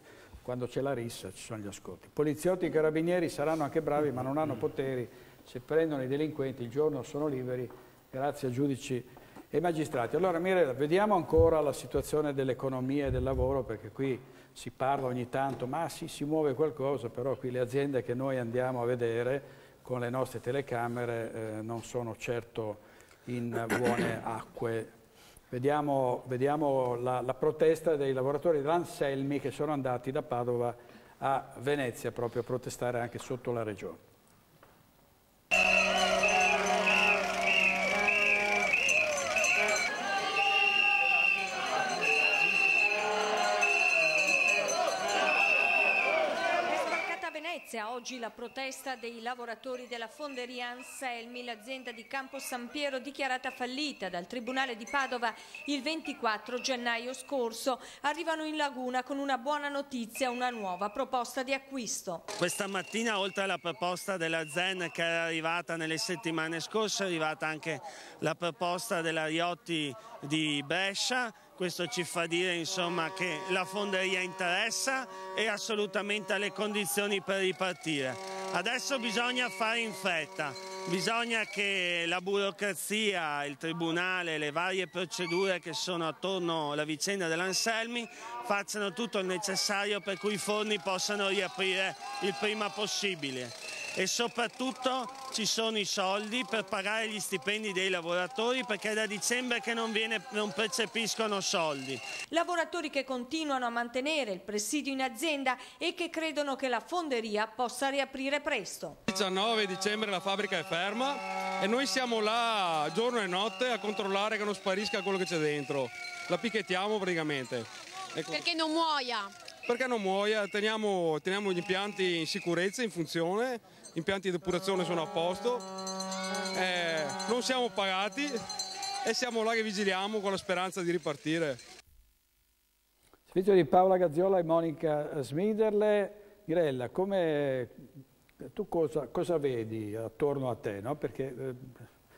Quando c'è la rissa ci sono gli ascolti. Poliziotti e carabinieri saranno anche bravi ma non hanno poteri, se prendono i delinquenti il giorno sono liberi, grazie a giudici e magistrati. Allora Mirella, vediamo ancora la situazione dell'economia e del lavoro perché qui si parla ogni tanto, ma sì, si muove qualcosa, però qui le aziende che noi andiamo a vedere con le nostre telecamere eh, non sono certo in buone acque. Vediamo, vediamo la, la, protesta dei lavoratori dell'Anselmi che sono andati da Padova a Venezia proprio a protestare anche sotto la regione. Oggi la protesta dei lavoratori della fonderia Anselmi, l'azienda di Campo San Piero dichiarata fallita dal Tribunale di Padova il 24 gennaio scorso. Arrivano in laguna con una buona notizia, una nuova proposta di acquisto. Questa mattina oltre alla proposta della Zen che era arrivata nelle settimane scorse è arrivata anche la proposta della Riotti di Brescia questo ci fa dire insomma, che la fonderia interessa e assolutamente ha le condizioni per ripartire. Adesso bisogna fare in fretta, bisogna che la burocrazia, il tribunale, le varie procedure che sono attorno alla vicenda dell'Anselmi facciano tutto il necessario per cui i forni possano riaprire il prima possibile e soprattutto ci sono i soldi per pagare gli stipendi dei lavoratori perché è da dicembre che non, viene, non percepiscono soldi. Lavoratori che continuano a mantenere il presidio in azienda e che credono che la fonderia possa riaprire presto. Il 19 dicembre la fabbrica è ferma e noi siamo là giorno e notte a controllare che non sparisca quello che c'è dentro. La picchettiamo praticamente. Ecco. Perché non muoia? Perché non muoia, teniamo, teniamo gli impianti in sicurezza, in funzione impianti di depurazione sono a posto, eh, non siamo pagati e siamo là che vigiliamo con la speranza di ripartire. Servizio di Paola Gazziola e Monica Smiderle. Mirella, come, tu cosa, cosa, vedi attorno a te? No? Perché eh,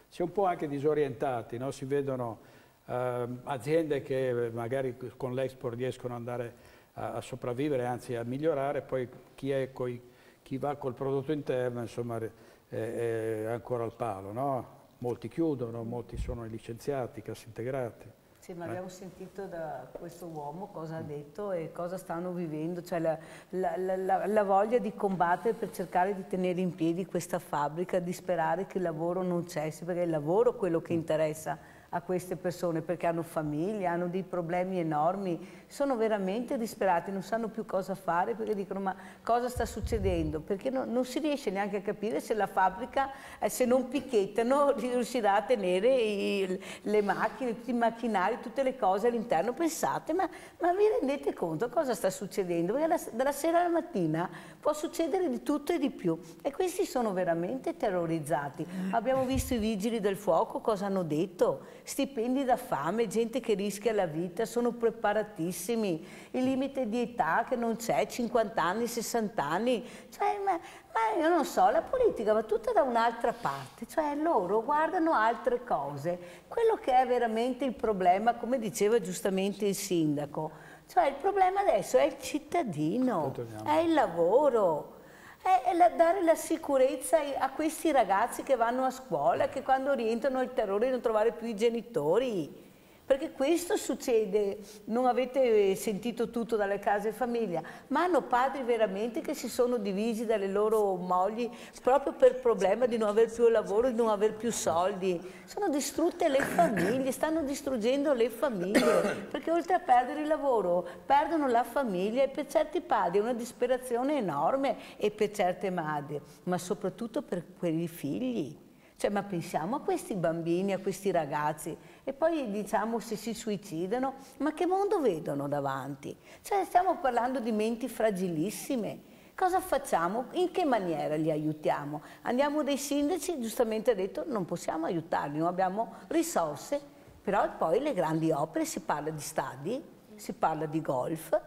si è un po' anche disorientati, no? si vedono eh, aziende che magari con l'export riescono ad andare a, a sopravvivere, anzi a migliorare, poi chi è coi chi va col prodotto interno insomma, è, è ancora al palo, no? molti chiudono, molti sono licenziati, cassi integrati. Sì, ma abbiamo sentito da questo uomo cosa ha detto e cosa stanno vivendo, cioè la, la, la, la, voglia di combattere per cercare di tenere in piedi questa fabbrica, di sperare che il lavoro non cessi, perché è il lavoro quello che interessa a queste persone perché hanno famiglie, hanno dei problemi enormi, sono veramente disperati, non sanno più cosa fare perché dicono ma cosa sta succedendo? Perché no, non si riesce neanche a capire se la fabbrica, eh, se non picchettano, riuscirà a tenere i, le macchine, tutti i macchinari, tutte le cose all'interno. Pensate, ma, ma, vi rendete conto cosa sta succedendo? Perché la, dalla sera alla mattina può succedere di tutto e di più e questi sono veramente terrorizzati. Abbiamo visto i vigili del fuoco cosa hanno detto, stipendi da fame, gente che rischia la vita, sono preparatissimi, il limite di età che non c'è, 50 anni, 60 anni, cioè, ma, ma io non so, la politica va tutta da un'altra parte, cioè loro guardano altre cose. Quello che è veramente il problema, come diceva giustamente il sindaco, cioè il problema adesso è il cittadino, è il lavoro, è, dare la sicurezza a questi ragazzi che vanno a scuola, che quando rientrano il terrore di non trovare più i genitori. Perché questo succede, non avete sentito tutto dalle case famiglia, ma hanno padri veramente che si sono divisi dalle loro mogli proprio per il problema di non aver più lavoro, di non aver più soldi. Sono distrutte le famiglie, stanno distruggendo le famiglie, perché oltre a perdere il lavoro, perdono la famiglia e per certi padri è una disperazione enorme e per certe madri, ma soprattutto per quei figli. Cioè, ma pensiamo a questi bambini, a questi ragazzi e poi diciamo se si suicidano, ma che mondo vedono davanti? Cioè, stiamo parlando di menti fragilissime. Cosa facciamo? In che maniera li aiutiamo? Andiamo dai sindaci, giustamente ha detto, non possiamo aiutarli, non abbiamo risorse, però poi le grandi opere, si parla di stadi, si parla di golf,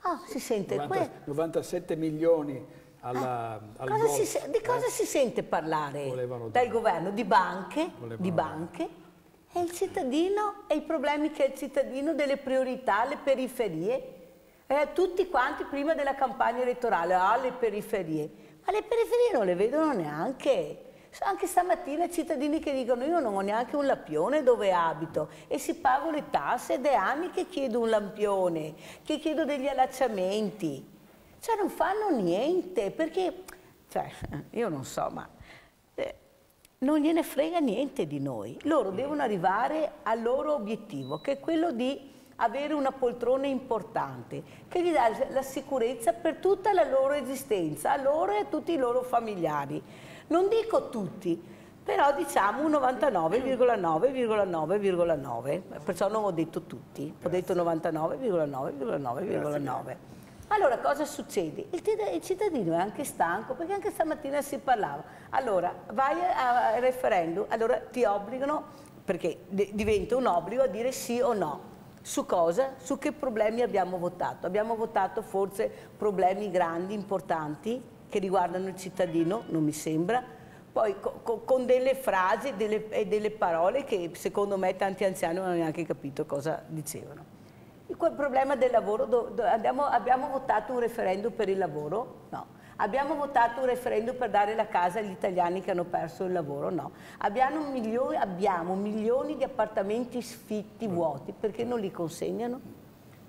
ah, si sente 90, 97 milioni alla, eh, cosa si, di cosa eh? si sente parlare dal governo? Di banche, di banche e il cittadino e i problemi che ha il cittadino delle priorità, le periferie. Eh, tutti quanti prima della campagna elettorale, ah, le periferie. Ma le periferie non le vedono neanche. Anche stamattina cittadini che dicono io non ho neanche un lampione dove abito e si pago le tasse ed è anni che chiedo un lampione, che chiedo degli allacciamenti. Cioè non fanno niente, perché, cioè, io non so, ma non gliene frega niente di noi. Loro devono arrivare al loro obiettivo, che è quello di avere una poltrona importante, che gli dà la sicurezza per tutta la loro esistenza, a loro e a tutti i loro familiari. Non dico tutti, però diciamo un 99,9,9,9, perciò non ho detto tutti, ho detto 99,9,9,9. Allora cosa succede? Il, cittadino è anche stanco perché anche stamattina si parlava. Allora vai al referendum, allora ti obbligano, perché diventa un obbligo a dire sì o no. Su cosa? Su che problemi abbiamo votato? Abbiamo votato forse problemi grandi, importanti, che riguardano il cittadino, non mi sembra, poi co con delle frasi delle, e delle parole che secondo me tanti anziani non hanno neanche capito cosa dicevano. Quel problema del lavoro, do, do, abbiamo, abbiamo, votato un referendum per il lavoro? No. Abbiamo votato un referendum per dare la casa agli italiani che hanno perso il lavoro? No. Abbiamo milioni, abbiamo milioni di appartamenti sfitti, vuoti, perché non li consegnano?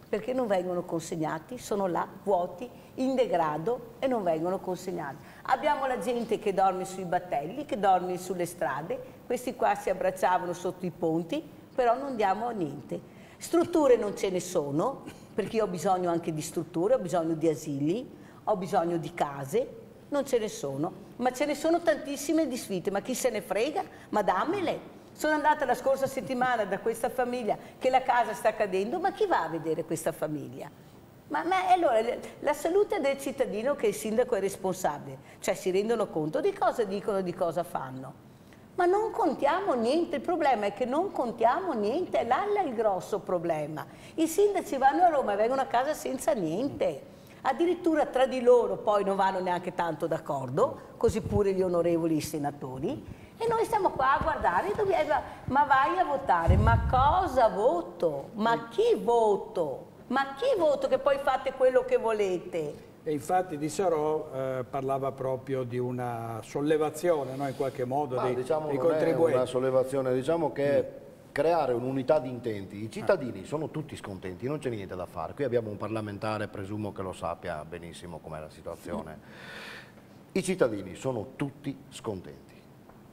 Perché non vengono consegnati? Sono là, vuoti, in degrado e non vengono consegnati. Abbiamo la gente che dorme sui battelli, che dorme sulle strade, questi qua si abbracciavano sotto i ponti, però non diamo niente. Strutture non ce ne sono, perché io ho bisogno anche di strutture, ho bisogno di asili, ho bisogno di case, non ce ne sono, ma ce ne sono tantissime di sfide, ma chi se ne frega? Ma dammele! Sono andata la scorsa settimana da questa famiglia che la casa sta cadendo, ma chi va a vedere questa famiglia? Ma, ma allora la salute del cittadino che il sindaco è responsabile, cioè si rendono conto di cosa dicono, di cosa fanno ma non contiamo niente, il problema è che non contiamo niente, è là il grosso problema. I sindaci vanno a Roma e vengono a casa senza niente, addirittura tra di loro poi non vanno neanche tanto d'accordo, così pure gli onorevoli senatori, e noi stiamo qua a guardare, ma vai a votare, ma cosa voto? Ma chi voto? Ma chi voto che poi fate quello che volete? E infatti Di Sarò eh, parlava proprio di una sollevazione, no, in qualche modo, Ma, dei, diciamo, dei contribuenti. È una sollevazione, diciamo che mm. creare un'unità di intenti. I cittadini sono tutti scontenti, non c'è niente da fare. Qui abbiamo un parlamentare, presumo che lo sappia benissimo com'è la situazione. I cittadini sono tutti scontenti.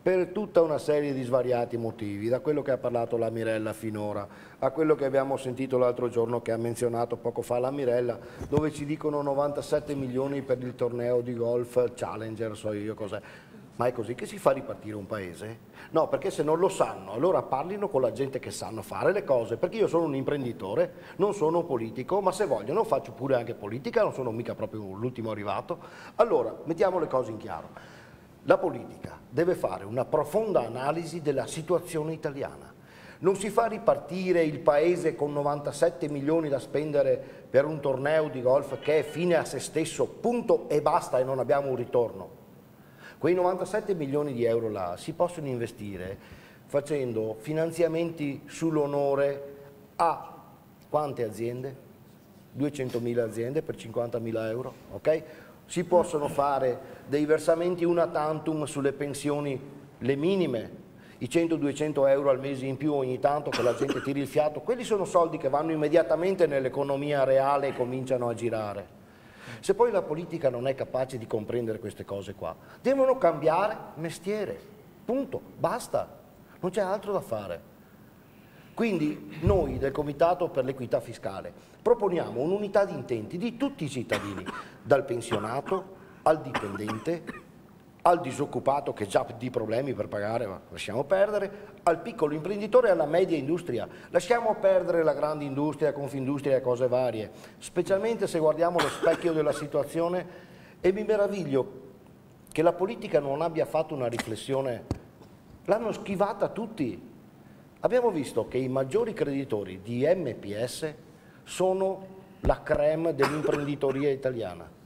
Per tutta una serie di svariati motivi, da quello che ha parlato la Mirella finora, a quello che abbiamo sentito l'altro giorno che ha menzionato poco fa la Mirella, dove ci dicono 97 milioni per il torneo di golf Challenger, so io cos'è. Ma è così che si fa ripartire un paese? No, perché se non lo sanno, allora parlino con la gente che sanno fare le cose, perché io sono un imprenditore, non sono politico, ma se vogliono faccio pure anche politica, non sono mica proprio l'ultimo arrivato. Allora, mettiamo le cose in chiaro. La politica deve fare una profonda analisi della situazione italiana. Non si fa ripartire il paese con 97 milioni da spendere per un torneo di golf che è fine a se stesso, punto e basta e non abbiamo un ritorno. Quei 97 milioni di euro là si possono investire facendo finanziamenti sull'onore a quante aziende? 200.000 aziende per 50.000 euro, ok? Si possono fare dei versamenti una tantum sulle pensioni, le minime, i 100-200 euro al mese in più ogni tanto che la gente tiri il fiato, quelli sono soldi che vanno immediatamente nell'economia reale e cominciano a girare. Se poi la politica non è capace di comprendere queste cose qua, devono cambiare mestiere, punto, basta, non c'è altro da fare. Quindi noi del Comitato per l'Equità Fiscale proponiamo un'unità di intenti di tutti i cittadini, dal pensionato al dipendente, al disoccupato che già di problemi per pagare, ma lasciamo perdere, al piccolo imprenditore e alla media industria. Lasciamo perdere la grande industria, Confindustria e cose varie, specialmente se guardiamo lo specchio della situazione e mi meraviglio che la politica non abbia fatto una riflessione, l'hanno schivata tutti. Abbiamo visto che i maggiori creditori di MPS sono la creme dell'imprenditoria italiana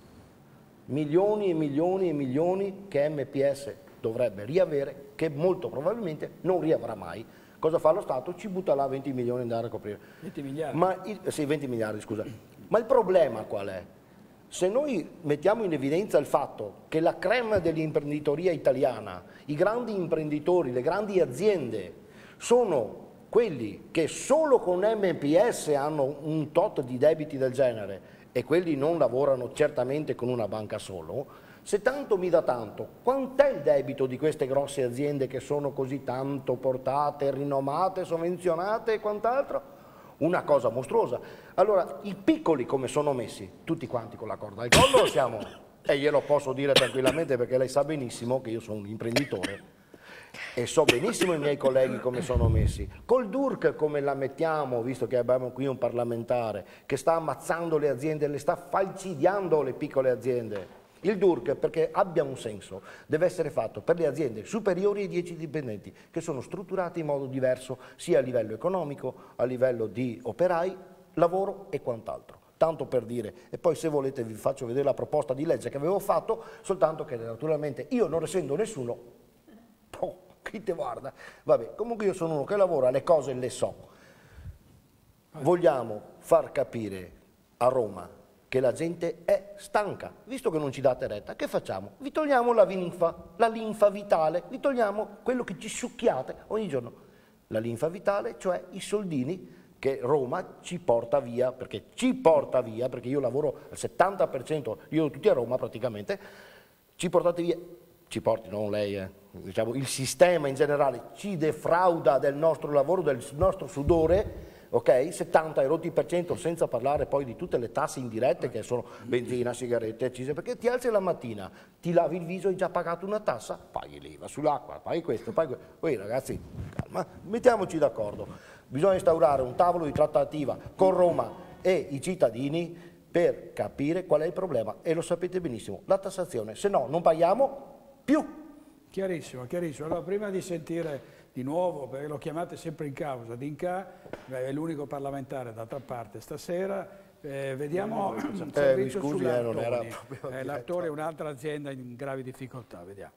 milioni e milioni e milioni che MPS dovrebbe riavere, che molto probabilmente non riavrà mai. Cosa fa lo Stato? Ci butta là 20 milioni da andare a coprire. 20 miliardi? Ma il, sì, 20 miliardi, scusa. Ma il problema qual è? Se noi mettiamo in evidenza il fatto che la crema dell'imprenditoria italiana, i grandi imprenditori, le grandi aziende, sono quelli che solo con MPS hanno un tot di debiti del genere e quelli non lavorano certamente con una banca solo, se tanto mi dà tanto, quant'è il debito di queste grosse aziende che sono così tanto portate, rinomate, sovvenzionate e quant'altro? Una cosa mostruosa. Allora, i piccoli come sono messi? Tutti quanti con la corda al collo siamo? E glielo posso dire tranquillamente perché lei sa benissimo che io sono un imprenditore e so benissimo i miei colleghi come sono messi. Col DURC come la mettiamo, visto che abbiamo qui un parlamentare che sta ammazzando le aziende, le sta falcidiando le piccole aziende. Il DURC, perché abbia un senso, deve essere fatto per le aziende superiori ai 10 dipendenti, che sono strutturate in modo diverso sia a livello economico, a livello di operai, lavoro e quant'altro tanto per dire, e poi se volete vi faccio vedere la proposta di legge che avevo fatto, soltanto che naturalmente io non essendo nessuno chi te guarda? Vabbè, comunque io sono uno che lavora, le cose le so. Vogliamo far capire a Roma che la gente è stanca, visto che non ci date retta, che facciamo? Vi togliamo la linfa, la linfa vitale, vi togliamo quello che ci succhiate ogni giorno. La linfa vitale, cioè i soldini che Roma ci porta via, perché ci porta via, perché io lavoro al 70%, io tutti a Roma praticamente, ci portate via ci porti, non lei, eh, diciamo, il sistema in generale ci defrauda del nostro lavoro, del nostro sudore, ok? 70 e rotti per cento, senza parlare poi di tutte le tasse indirette che sono benzina, sigarette, accise, perché ti alzi la mattina, ti lavi il viso, hai già pagato una tassa, paghi l'IVA sull'acqua, paghi questo, paghi questo. Poi ragazzi, calma, mettiamoci d'accordo, bisogna instaurare un tavolo di trattativa con Roma e i cittadini per capire qual è il problema e lo sapete benissimo, la tassazione, se no non paghiamo più. Chiarissimo, chiarissimo. Allora, prima di sentire di nuovo, perché lo chiamate sempre in causa, Dinca è l'unico parlamentare d'altra parte stasera, eh, vediamo no, eh, servizio scusi, eh, non era proprio eh, L'attore è un'altra azienda in gravi difficoltà, vediamo.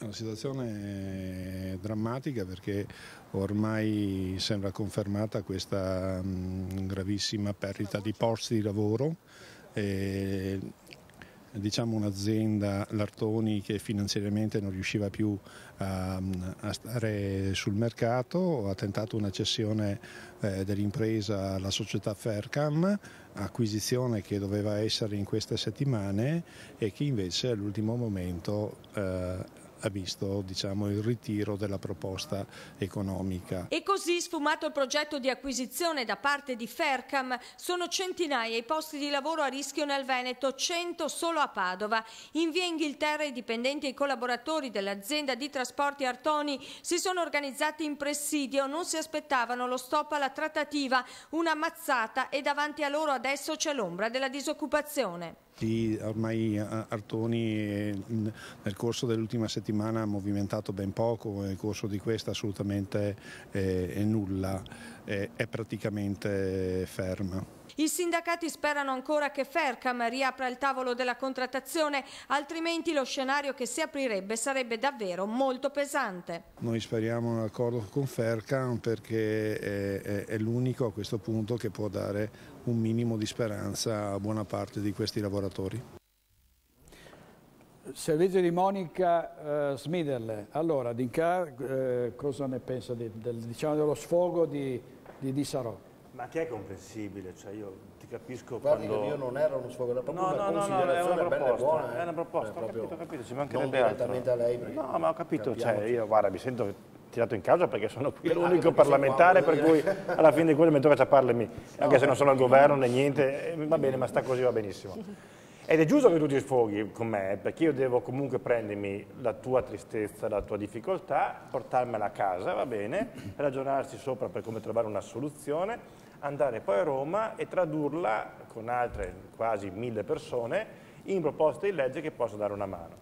Una situazione drammatica perché ormai sembra confermata questa mh, gravissima perdita di posti di lavoro. E diciamo un'azienda, l'Artoni, che finanziariamente non riusciva più a, a stare sul mercato, ha tentato una cessione eh, dell'impresa alla società Faircam, acquisizione che doveva essere in queste settimane e che invece all'ultimo momento eh, ha visto diciamo, il ritiro della proposta economica. E così, sfumato il progetto di acquisizione da parte di Fercam, sono centinaia i posti di lavoro a rischio nel Veneto, 100 solo a Padova. In via Inghilterra i dipendenti e i collaboratori dell'azienda di trasporti Artoni si sono organizzati in presidio, non si aspettavano lo stop alla trattativa, una mazzata e davanti a loro adesso c'è l'ombra della disoccupazione. Sì, ormai Artoni eh, nel corso dell'ultima settimana ha movimentato ben poco, nel corso di questa assolutamente eh, è nulla, è, è praticamente ferma. I sindacati sperano ancora che Fercam riapra il tavolo della contrattazione, altrimenti lo scenario che si aprirebbe sarebbe davvero molto pesante. Noi speriamo un accordo con Fercam perché è, è, è l'unico a questo punto che può dare un minimo di speranza a buona parte di questi lavoratori. Servizio di Monica eh, Smiderle, allora Dinca eh, cosa ne pensa di, del, diciamo, dello sfogo di, di, di Sarò? Ma che è comprensibile, cioè io ti capisco Guardi quando... io non era uno sfogo, era proprio no, una no, no, no, è una proposta, buona, è una proposta, eh, ho capito, ho capito, ci mancherebbe non direttamente altro. a lei. No, ma ho capito, cioè capiamoci. io guarda, mi sento tirato in causa perché sono qui l'unico parlamentare per cui alla fine di quello mi tocca parlarmi, anche se non sono al governo né niente, eh, va bene, ma sta così va benissimo. Ed è giusto che tu ti sfoghi con me, perché io devo comunque prendermi la tua tristezza, la tua difficoltà, portarmela a casa, va bene, ragionarci sopra per come trovare una soluzione, andare poi a Roma e tradurla con altre quasi mille persone in proposte di legge che possano dare una mano.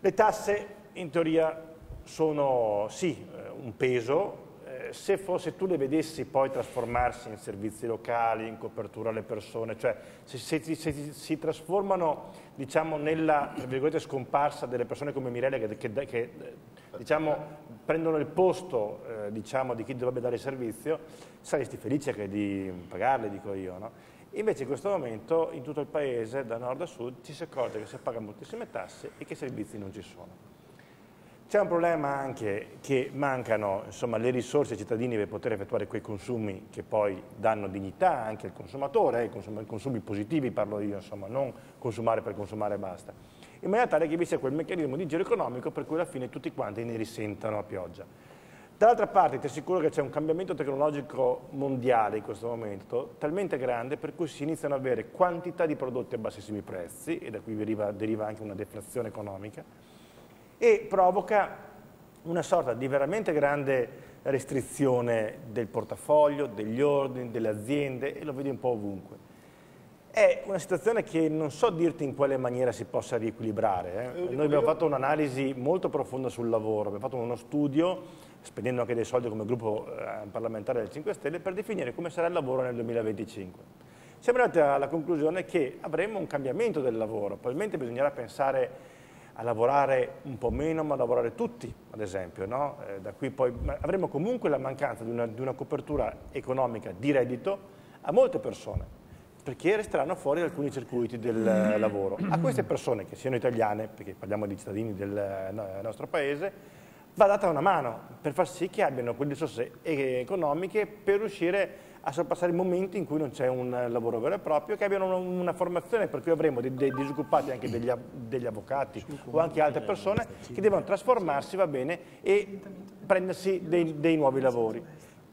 Le tasse in teoria sono sì eh, un peso, eh, se fosse tu le vedessi poi trasformarsi in servizi locali, in copertura alle persone, cioè se, se- se- se si trasformano diciamo, nella scomparsa delle persone come Mirella che, che- che, eh, diciamo, prendono il posto eh, diciamo, di chi dovrebbe dare servizio, saresti felice che di pagarle, dico io. No? Invece in questo momento in tutto il paese, da nord a sud, ci si accorge che si pagano moltissime tasse e che i servizi non ci sono. C'è un problema anche che mancano insomma, le risorse ai cittadini per poter effettuare quei consumi che poi danno dignità anche al consumatore, eh, consumi, positivi parlo io, insomma, non consumare per consumare e basta, in maniera tale che vi sia quel meccanismo di giro economico per cui alla fine tutti quanti ne risentano a pioggia. Dall'altra parte ti assicuro che c'è un cambiamento tecnologico mondiale in questo momento talmente grande per cui si iniziano ad avere quantità di prodotti a bassissimi prezzi e da cui deriva, deriva anche una deflazione economica e provoca una sorta di veramente grande restrizione del portafoglio, degli ordini, delle aziende e lo vedi un po' ovunque. È una situazione che non so dirti in quale maniera si possa riequilibrare. eh. Noi abbiamo fatto un'analisi molto profonda sul lavoro, abbiamo fatto uno studio, spendendo anche dei soldi come gruppo eh, parlamentare del 5 Stelle, per definire come sarà il lavoro nel 2025. Siamo arrivati alla conclusione che avremo un cambiamento del lavoro, probabilmente bisognerà pensare a lavorare un po' meno, ma a lavorare tutti, ad esempio. no? Eh, da qui poi avremo comunque la mancanza di una, di una copertura economica di reddito a molte persone, perché resteranno fuori alcuni circuiti del lavoro. A queste persone, che siano italiane, perché parliamo di cittadini del no- nostro paese, va data una mano per far sì che abbiano quelle risorse eh, economiche per riuscire a sorpassare i momenti in cui non c'è un eh, lavoro vero e proprio, che abbiano una, una formazione per cui avremo dei, dei disoccupati, anche degli, degli avvocati o anche altre persone che devono trasformarsi, va bene, e prendersi dei, dei nuovi lavori.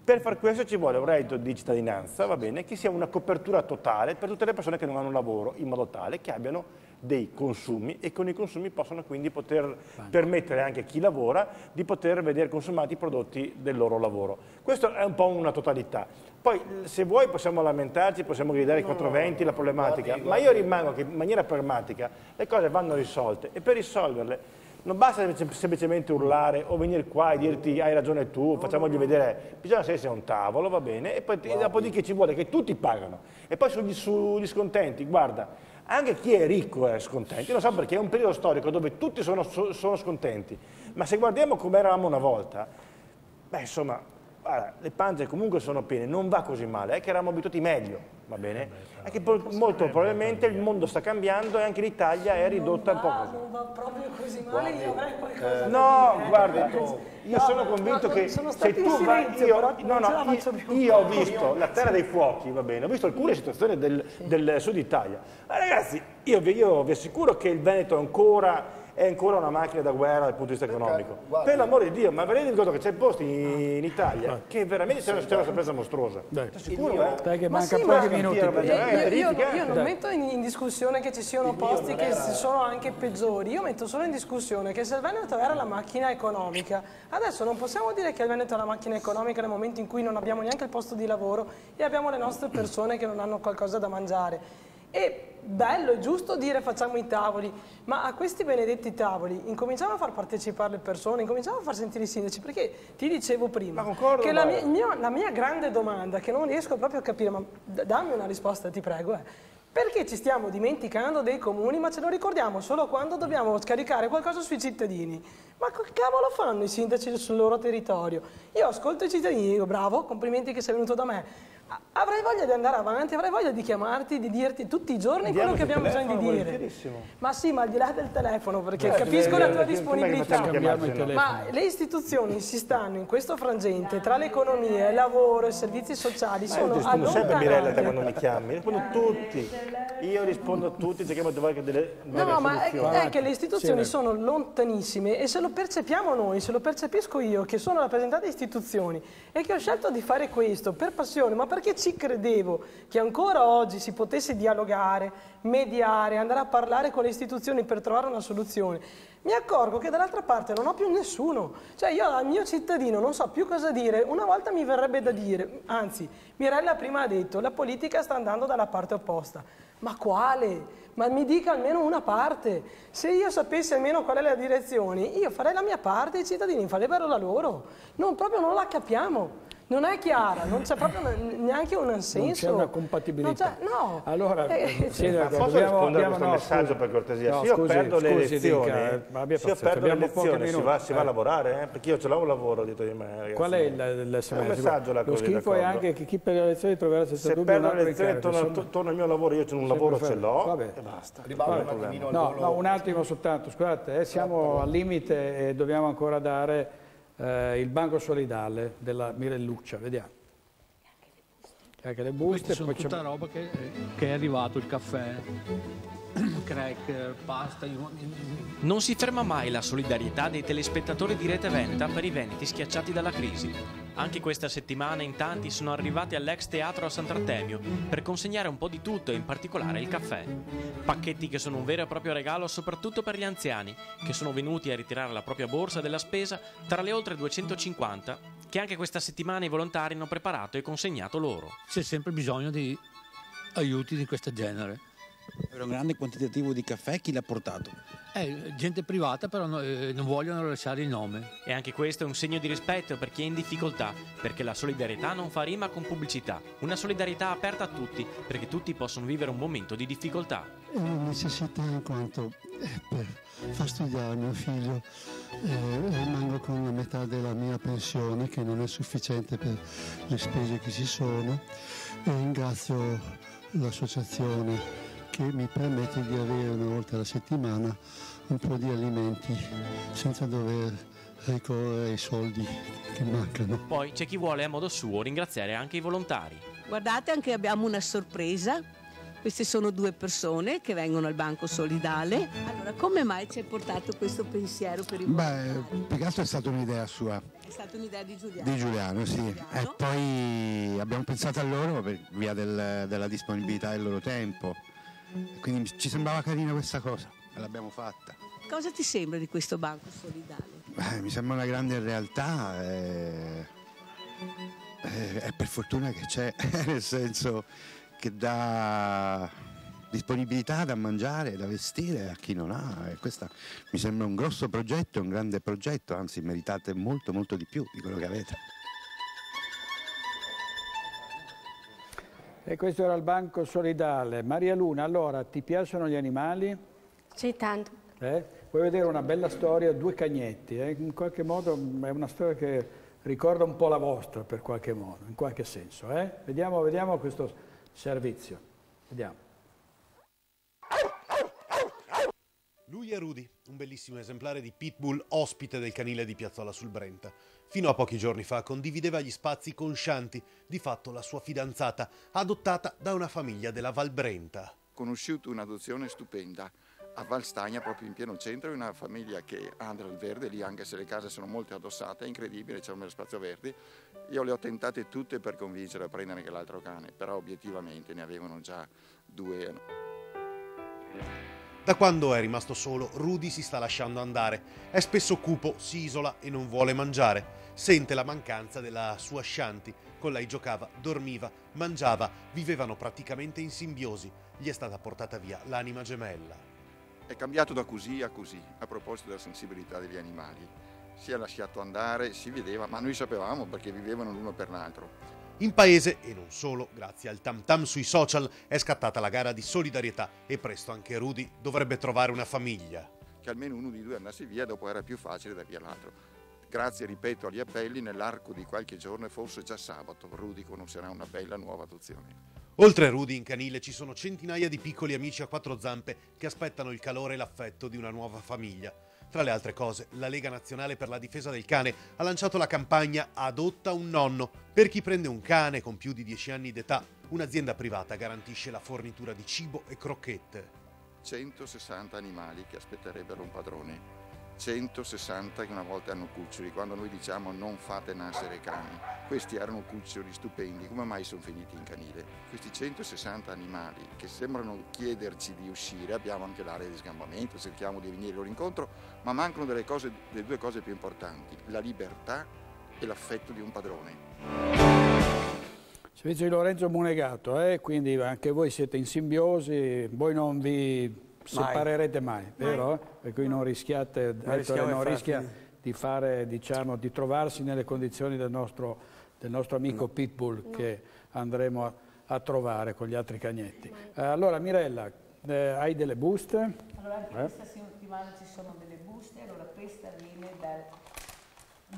Per far questo ci vuole un reddito di cittadinanza, va bene, che sia una copertura totale per tutte le persone che non hanno un lavoro, in modo tale che abbiano dei consumi e con i consumi possono quindi poter permettere anche a chi lavora di poter vedere consumati i prodotti del loro lavoro. Questo è un po' una totalità. Poi se vuoi possiamo lamentarci, possiamo gridare i 420 la problematica, guardi, ma io rimango che in maniera pragmatica le cose vanno risolte e per risolverle non basta sem- semplicemente urlare o venire qua e dirti hai ragione tu, facciamogli vedere, bisogna sedersi a un tavolo, va bene, e poi e dopodiché ci vuole che tutti pagano. E poi sugli, sugli scontenti, guarda, anche chi è ricco è scontento, lo so perché è un periodo storico dove tutti sono, so- sono scontenti, ma se guardiamo come eravamo una volta, beh insomma, guarda, le panze comunque sono piene, non va così male, è che eravamo abituati meglio, va bene? È che molto probabilmente il mondo sta cambiando e anche l'Italia è ridotta un po' così. Non va proprio così male, io avrei qualcosa da No, dire. guarda, io sono convinto no, che sono se tu vai, silenzio, io, però no, no, io, io ho visto la terra dei fuochi, va bene, ho visto alcune situazioni del, del sud Italia. Ma ragazzi, io vi, io vi assicuro che il Veneto è ancora, è ancora una macchina da guerra dal punto di vista economico. guarda- per l'amore di Dio, ma vi rendete conto che c'è posti in Italia che veramente c'è una, sorpresa mostruosa. Ti assicuro, eh? Dai che Ma manca sì, pochi ma- minuti. Io- Io, io- non Dai. metto in, in discussione che ci siano posti che si- sono anche peggiori, io metto solo in discussione che se il Veneto era la macchina economica, adesso non possiamo dire che il Veneto è la macchina economica nel momento in cui non abbiamo neanche il posto di lavoro e abbiamo le nostre persone che non hanno qualcosa da mangiare. È bello, è giusto dire facciamo i tavoli, ma a questi benedetti tavoli incominciamo a far partecipare le persone, incominciamo a far sentire i sindaci, perché ti dicevo prima che la mia, mio- la mia grande domanda, che non riesco proprio a capire, ma dammi una risposta, ti prego, è perché ci stiamo dimenticando dei comuni, ma ce lo ricordiamo solo quando dobbiamo scaricare qualcosa sui cittadini? Ma che cavolo fanno i sindaci sul loro territorio? Io ascolto i cittadini e dico bravo, complimenti che sei venuto da me. Avrei voglia di andare avanti, avrei voglia di chiamarti, di dirti tutti i giorni quello Andiamoci che abbiamo bisogno di dire. Ma sì, ma al di là del telefono, perché Beh, capisco eh, la tua eh, com'è che disponibilità. Ma le istituzioni si stanno in questo frangente tra l'economia, il lavoro, i servizi sociali, Ma sono io rispondo sempre a Mirella da allontanate. quando mi chiami, rispondo a tutti. Io rispondo a tutti, cerchiamo di trovare delle, delle No, ma è, è che le istituzioni sono lontanissime e se lo percepiamo noi, se lo percepisco io che sono rappresentante di istituzioni e che ho scelto di fare questo per passione, ma perché ci credevo che ancora oggi si potesse dialogare, mediare, andare a parlare con le istituzioni per trovare una soluzione, mi accorgo che dall'altra parte non ho più nessuno. Cioè io al mio cittadino non so più cosa dire, una volta mi verrebbe da dire, anzi, Mirella prima ha detto, la politica sta andando dalla parte opposta. Ma quale? Ma mi dica almeno una parte. Se io sapessi almeno qual è la direzione, io farei la mia parte e i cittadini farebbero la loro. Non, proprio non la capiamo. Non è chiara, non c'è proprio neanche un senso. Non c'è una compatibilità. No. Allora, Eh, Sindaco, Ma posso dobbiamo- rispondere a questo no, messaggio scusi. per cortesia? No, se io scusi, perdo le scusi, elezioni, dica, eh, se io perdo le elezioni si va, si va a Eh. lavorare, eh? perché io ce l'ho un lavoro dietro di me. Ragazzi. Qual è il, il È un messaggio là Lo schifo è anche che chi per le elezioni troverà senza Se dubbio un perdo le elezioni insomma. torno al mio lavoro, io c'è un lavoro ce l'ho e basta. Il il no, un attimo soltanto, scusate, eh, siamo al limite e dobbiamo ancora dare eh, il banco solidale della Mirelluccia, vediamo. Anche le buste, Queste sono poi c'è- tutta roba che, che è arrivato, il caffè, cracker, pasta. Non si ferma mai la solidarietà dei telespettatori di Rete Venta per i veneti schiacciati dalla crisi. Anche questa settimana in tanti sono arrivati all'ex teatro a Sant'Artemio per consegnare un po' di tutto e in particolare il caffè. Pacchetti che sono un vero e proprio regalo soprattutto per gli anziani che sono venuti a ritirare la propria borsa della spesa tra le oltre 250 che anche questa settimana i volontari hanno preparato e consegnato loro. C'è sempre bisogno di aiuti di questo genere. Per un grande quantitativo di caffè chi l'ha portato? Eh, gente privata però no- eh, non vogliono lasciare il nome. E anche questo è un segno di rispetto per chi è in difficoltà, perché la solidarietà non fa rima con pubblicità. Una solidarietà aperta a tutti, perché tutti possono vivere un momento di difficoltà. È una necessità in quanto eh, per far studiare mio figlio eh, rimango con la metà della mia pensione che non è sufficiente per le spese che ci sono e ringrazio l'associazione che mi permette di avere una volta alla settimana un po' di alimenti senza dover ricorrere ai soldi che mancano. Poi c'è chi vuole a modo suo ringraziare anche i volontari. Guardate, anche abbiamo una sorpresa. Queste sono due persone che vengono al Banco Solidale. Allora, come mai ci hai portato questo pensiero per i Beh, volontari? più che altro è stata un'idea sua, È stata un'idea di Giuliano. di Giuliano, sì. Giuliano. E poi abbiamo pensato a loro per via del- della disponibilità del loro tempo. Quindi ci sembrava carina questa cosa e l'abbiamo fatta. Cosa ti sembra di questo Banco Solidale? Beh, mi sembra una grande realtà e, e- e per fortuna che c'è, nel senso che dà disponibilità da mangiare, da vestire a chi non ha. E questo mi sembra un grosso progetto, un grande progetto, anzi meritate molto molto di più di quello che avete. E questo era il banco solidale. Maria Luna, allora, ti piacciono gli animali? Sì, tanto. Eh? Vuoi vedere una bella storia? Due cagnetti. eh? In qualche modo è una storia che ricorda un po' la vostra per qualche modo, in qualche senso. Eh? Vediamo, vediamo questo servizio. Vediamo. Lui è Rudy, un bellissimo esemplare di pitbull ospite del canile di Piazzola sul Brenta. Fino a pochi giorni fa condivideva gli spazi con Shanti, di fatto la sua fidanzata, adottata da una famiglia della Val Brenta. Conosciuto un'adozione stupenda a Valstagna, proprio in pieno centro, una famiglia che andrà al verde, lì anche se le case sono molto addossate, è incredibile, c'è un bel spazio verde. Io le ho tentate tutte per convincere a prendere anche l'altro cane, però obiettivamente ne avevano già due. Da quando è rimasto solo, Rudy si sta lasciando andare. È spesso cupo, si isola e non vuole mangiare. Sente la mancanza della sua Shanti. Con lei giocava, dormiva, mangiava, vivevano praticamente in simbiosi. Gli è stata portata via l'anima gemella. È cambiato da così a così, a proposito della sensibilità degli animali. Si è lasciato andare, si vedeva, ma noi sapevamo perché vivevano l'uno per l'altro. In paese, e non solo, grazie al tam tam sui social, è scattata la gara di solidarietà e presto anche Rudy dovrebbe trovare una famiglia. Che almeno uno di due andasse via, dopo era più facile da via l'altro. Grazie, ripeto, agli appelli, nell'arco di qualche giorno e forse già sabato, Rudy conoscerà una bella nuova adozione. Oltre a Rudy in canile ci sono centinaia di piccoli amici a quattro zampe che aspettano il calore e l'affetto di una nuova famiglia. Tra le altre cose, la Lega Nazionale per la Difesa del Cane ha lanciato la campagna Adotta un nonno. Per chi prende un cane con più di 10 anni d'età, un'azienda privata garantisce la fornitura di cibo e crocchette. 160 animali che aspetterebbero un padrone. 160 che una volta hanno cuccioli, quando noi diciamo non fate nascere cani, questi erano cuccioli stupendi, come mai sono finiti in canile? Questi 160 animali che sembrano chiederci di uscire, abbiamo anche l'area di sgambamento, cerchiamo di venire loro incontro, ma mancano delle, cose, delle due cose più importanti, la libertà e l'affetto di un padrone. Servizio di Lorenzo Munegato, eh? quindi anche voi siete in simbiosi, voi non vi separerete mai, vero? Mai. Per cui non rischiate, Ettore non rischia di, fare, diciamo, di trovarsi nelle condizioni del nostro, del nostro amico no. Pitbull no. che andremo a, a, trovare con gli altri cagnetti. Eh, allora Mirella, eh, hai delle buste? Allora anche eh? questa settimana ci sono delle buste, allora questa viene dal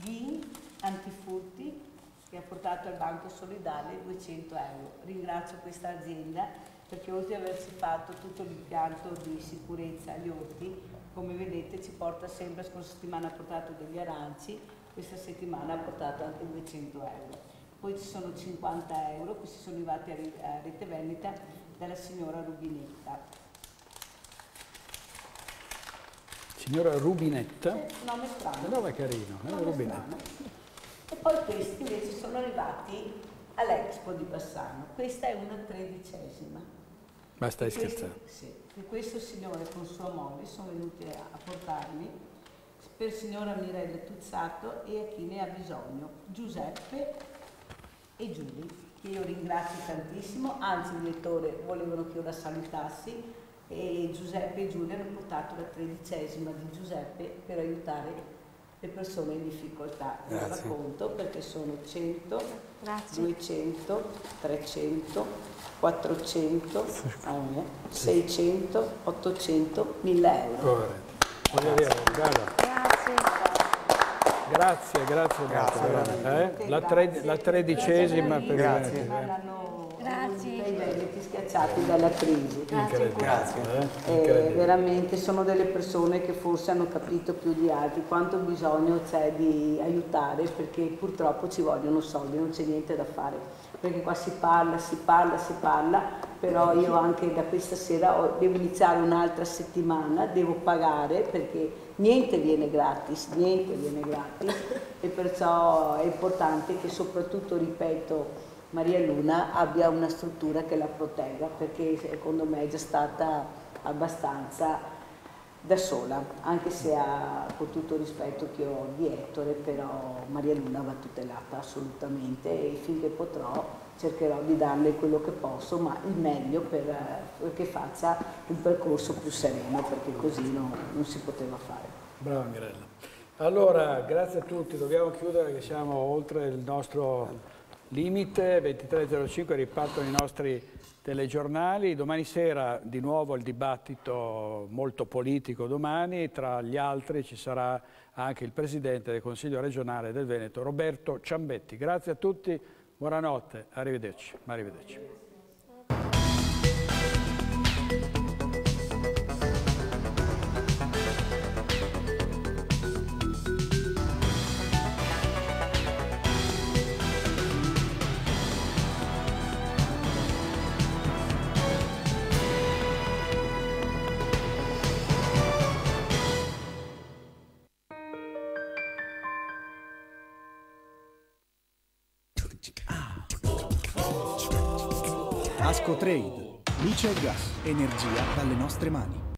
GIN Antifurti che ha portato al Banco Solidale 200 euro. Ringrazio questa azienda perché oltre ad averci fatto tutto l'impianto di sicurezza agli orti, come vedete ci porta sempre, la scorsa settimana ha portato degli aranci, questa settimana ha portato anche 200 euro. Poi ci sono 50 euro, questi sono arrivati a Rete Veneta dalla signora Rubinetta. Signora Rubinetta? Nome strano. Il nome è carino, eh? Rubinetta. Strano. E poi questi invece sono arrivati all'Expo di Bassano. Questa è una tredicesima. Ma stai scherzando? Sì, che questo signore con sua moglie sono venuti a, a portarmi per signora Mirella Tuzzato e a chi ne ha bisogno, Giuseppe e Giulia, che io ringrazio tantissimo, anzi il direttore volevano che io la salutassi e Giuseppe e Giulia hanno portato la tredicesima di Giuseppe per aiutare le persone in difficoltà. Lo racconto perché sono 100, Grazie. 200, 300, 400, 600, 800, 1000 euro. Grazie. Grazie, grazie, grazie. Eh? La, tre, la, tredicesima per Grazie. Grazie. i veneti schiacciati dalla crisi. Grazie. Grazie. Eh, veramente sono delle persone che forse hanno capito più di altri quanto bisogno c'è di aiutare perché purtroppo ci vogliono soldi, non c'è niente da fare. Perché qua si parla, si parla, si parla, però io anche da questa sera ho, devo iniziare un'altra settimana, devo pagare perché niente viene gratis, niente viene gratis. E perciò è importante che soprattutto, ripeto, Maria Luna abbia una struttura che la protegga perché secondo me è già stata abbastanza da sola, anche se ha, con tutto il rispetto che ho di Ettore, però Maria Luna va tutelata assolutamente e finché potrò cercherò di darle quello che posso, ma il meglio per, perché faccia un percorso più sereno, perché così no, non si poteva fare. Brava Mirella. Allora, grazie a tutti, dobbiamo chiudere che siamo oltre il nostro limite, 23.05 ripartono i nostri telegiornali, domani sera di nuovo il dibattito molto politico domani, tra gli altri ci sarà anche il Presidente del Consiglio regionale del Veneto, Roberto Ciambetti. Grazie a tutti, buonanotte, arrivederci. arrivederci. Luce e gas. Energia dalle nostre mani.